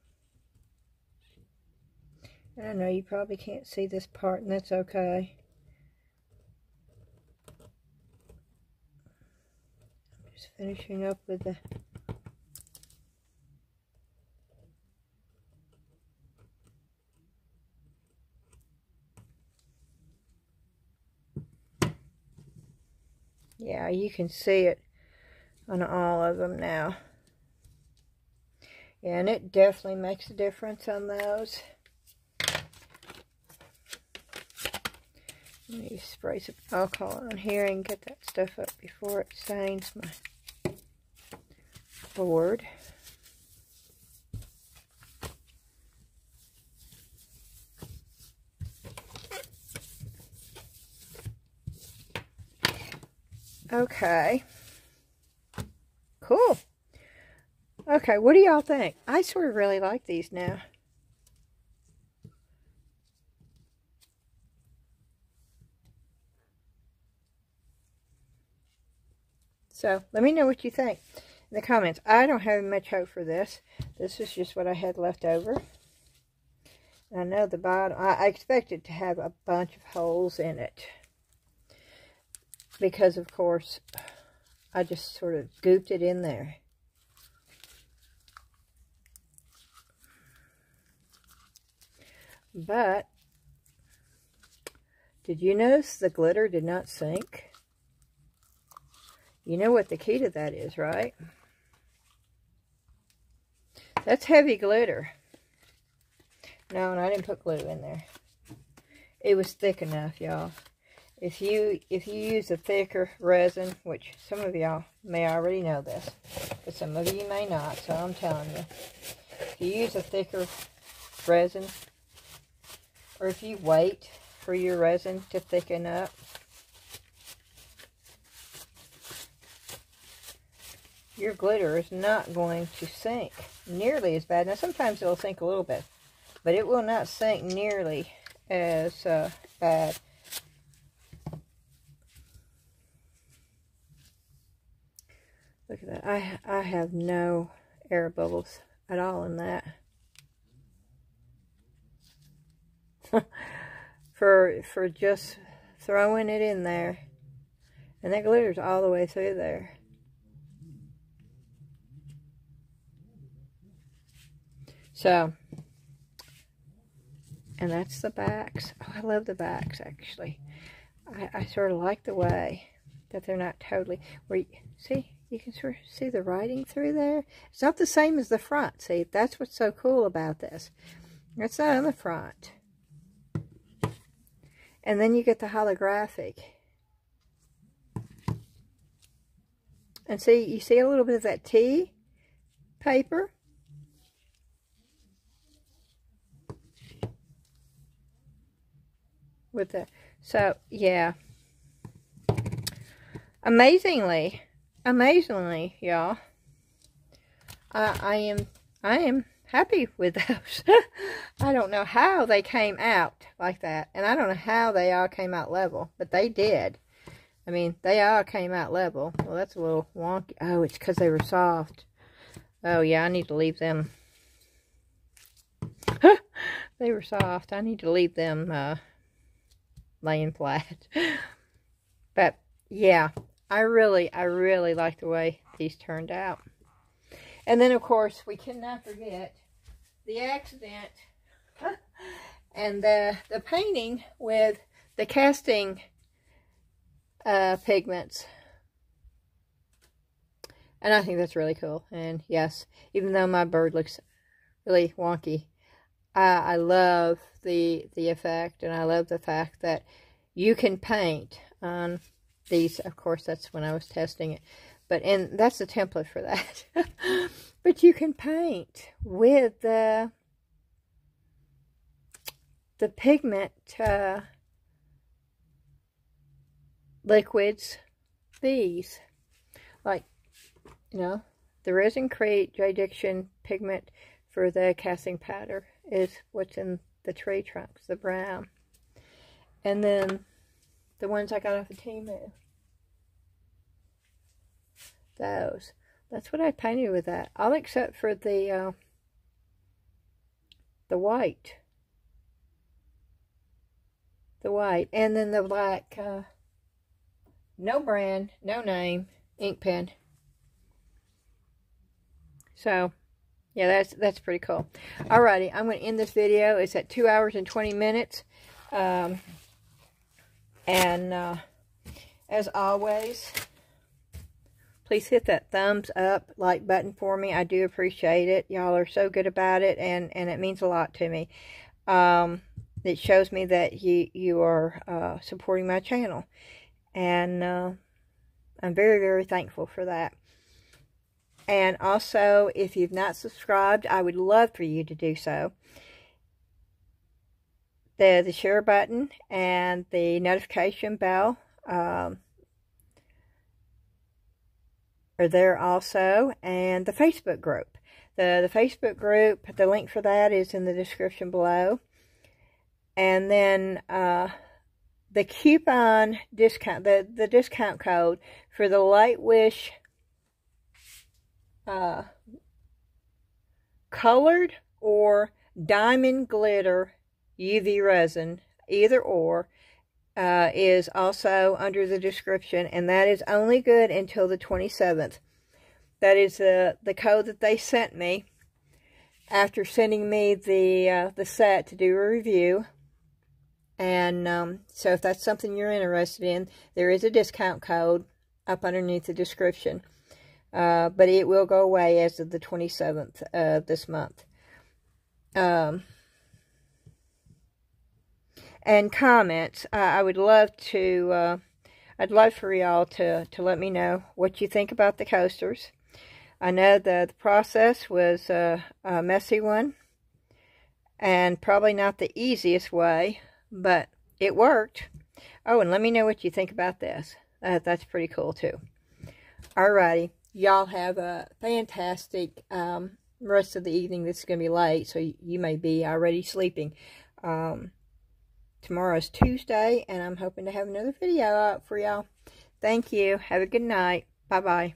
And I know you probably can't see this part and that's okay. I'm just finishing up with the Yeah, you can see it on all of them now. Yeah, and it definitely makes a difference on those. Let me spray some alcohol on here and get that stuff up before it stains my board. Okay. Cool. Okay, what do y'all think? I sort of really like these now. So, let me know what you think in the comments. I don't have much hope for this. This is just what I had left over. I know the bottom, I expected to have a bunch of holes in it because of course I just sort of gooped it in there. But did you notice the glitter did not sink? You know what the key to that is, right? That's heavy glitter. No, and I didn't put glue in there. It was thick enough, y'all. If you if you use a thicker resin, which some of y'all may already know this, but some of you may not, so I'm telling you. If you use a thicker resin, or if you wait for your resin to thicken up, your glitter is not going to sink nearly as bad. Now, sometimes it'll sink a little bit, but it will not sink nearly as uh, bad Look at that. I, I have no air bubbles at all in that. for for just throwing it in there. And that glitters all the way through there. So, and that's the backs. Oh, I love the backs, actually. I, I sort of like the way that they're not totally, where you, see, You can of see the writing through there. It's not the same as the front. See, that's what's so cool about this. It's not on the front. And then you get the holographic. And see, you see a little bit of that tea paper. With the, so, yeah. Amazingly, amazingly, y'all, I, I am, I am happy with those. I don't know how they came out like that. And I don't know how they all came out level, but they did. I mean, they all came out level. Well, that's a little wonky. Oh, it's because they were soft. Oh, yeah, I need to leave them. they were soft. I need to leave them uh, laying flat. but, yeah, I really, I really like the way these turned out. And then, of course, we cannot forget the accident and the, the painting with the casting uh, pigments. And I think that's really cool. And yes, even though my bird looks really wonky, I, I love the the effect and I love the fact that you can paint on these. Of course, that's when I was testing it. But, and that's the template for that. but you can paint with the, the pigment uh, liquids, these. Like, you know, the Resin Crate J. Pigment for the casting powder is what's in the tree trunks, the brown. And then the ones I got off of Temu those. That's what I painted with that. All except for the uh, the white. The white. And then the black. Uh, no brand, no name, ink pen. So, yeah, that's that's pretty cool. Alrighty, I'm going to end this video. It's at 2 hours and 20 minutes. Um, and uh, as always, please hit that thumbs up like button for me. I do appreciate it. Y'all are so good about it, and, and it means a lot to me. Um, it shows me that you, you are uh, supporting my channel. And uh, I'm very, very thankful for that. And also, if you've not subscribed, I would love for you to do so. The, the share button and the notification bell um, are there also, and the Facebook group. The, the Facebook group, the link for that is in the description below. And then uh, the coupon discount, the, the discount code for the Lightwish uh, colored or diamond glitter UV resin, either or, uh, is also under the description, and that is only good until the 27th. That is the, the code that they sent me after sending me the, uh, the set to do a review. And um, so if that's something you're interested in, there is a discount code up underneath the description. Uh, but it will go away as of the 27th of this month. Um, and comments. I would love to, uh, I'd love for y'all to, to let me know what you think about the coasters. I know the, the process was a, a messy one and probably not the easiest way, but it worked. Oh, and let me know what you think about this. Uh, that's pretty cool, too. Alrighty. Y'all have a fantastic um, rest of the evening. This is going to be late, so you may be already sleeping. Um, Tomorrow's Tuesday, and I'm hoping to have another video out for y'all. Thank you. Have a good night. Bye-bye.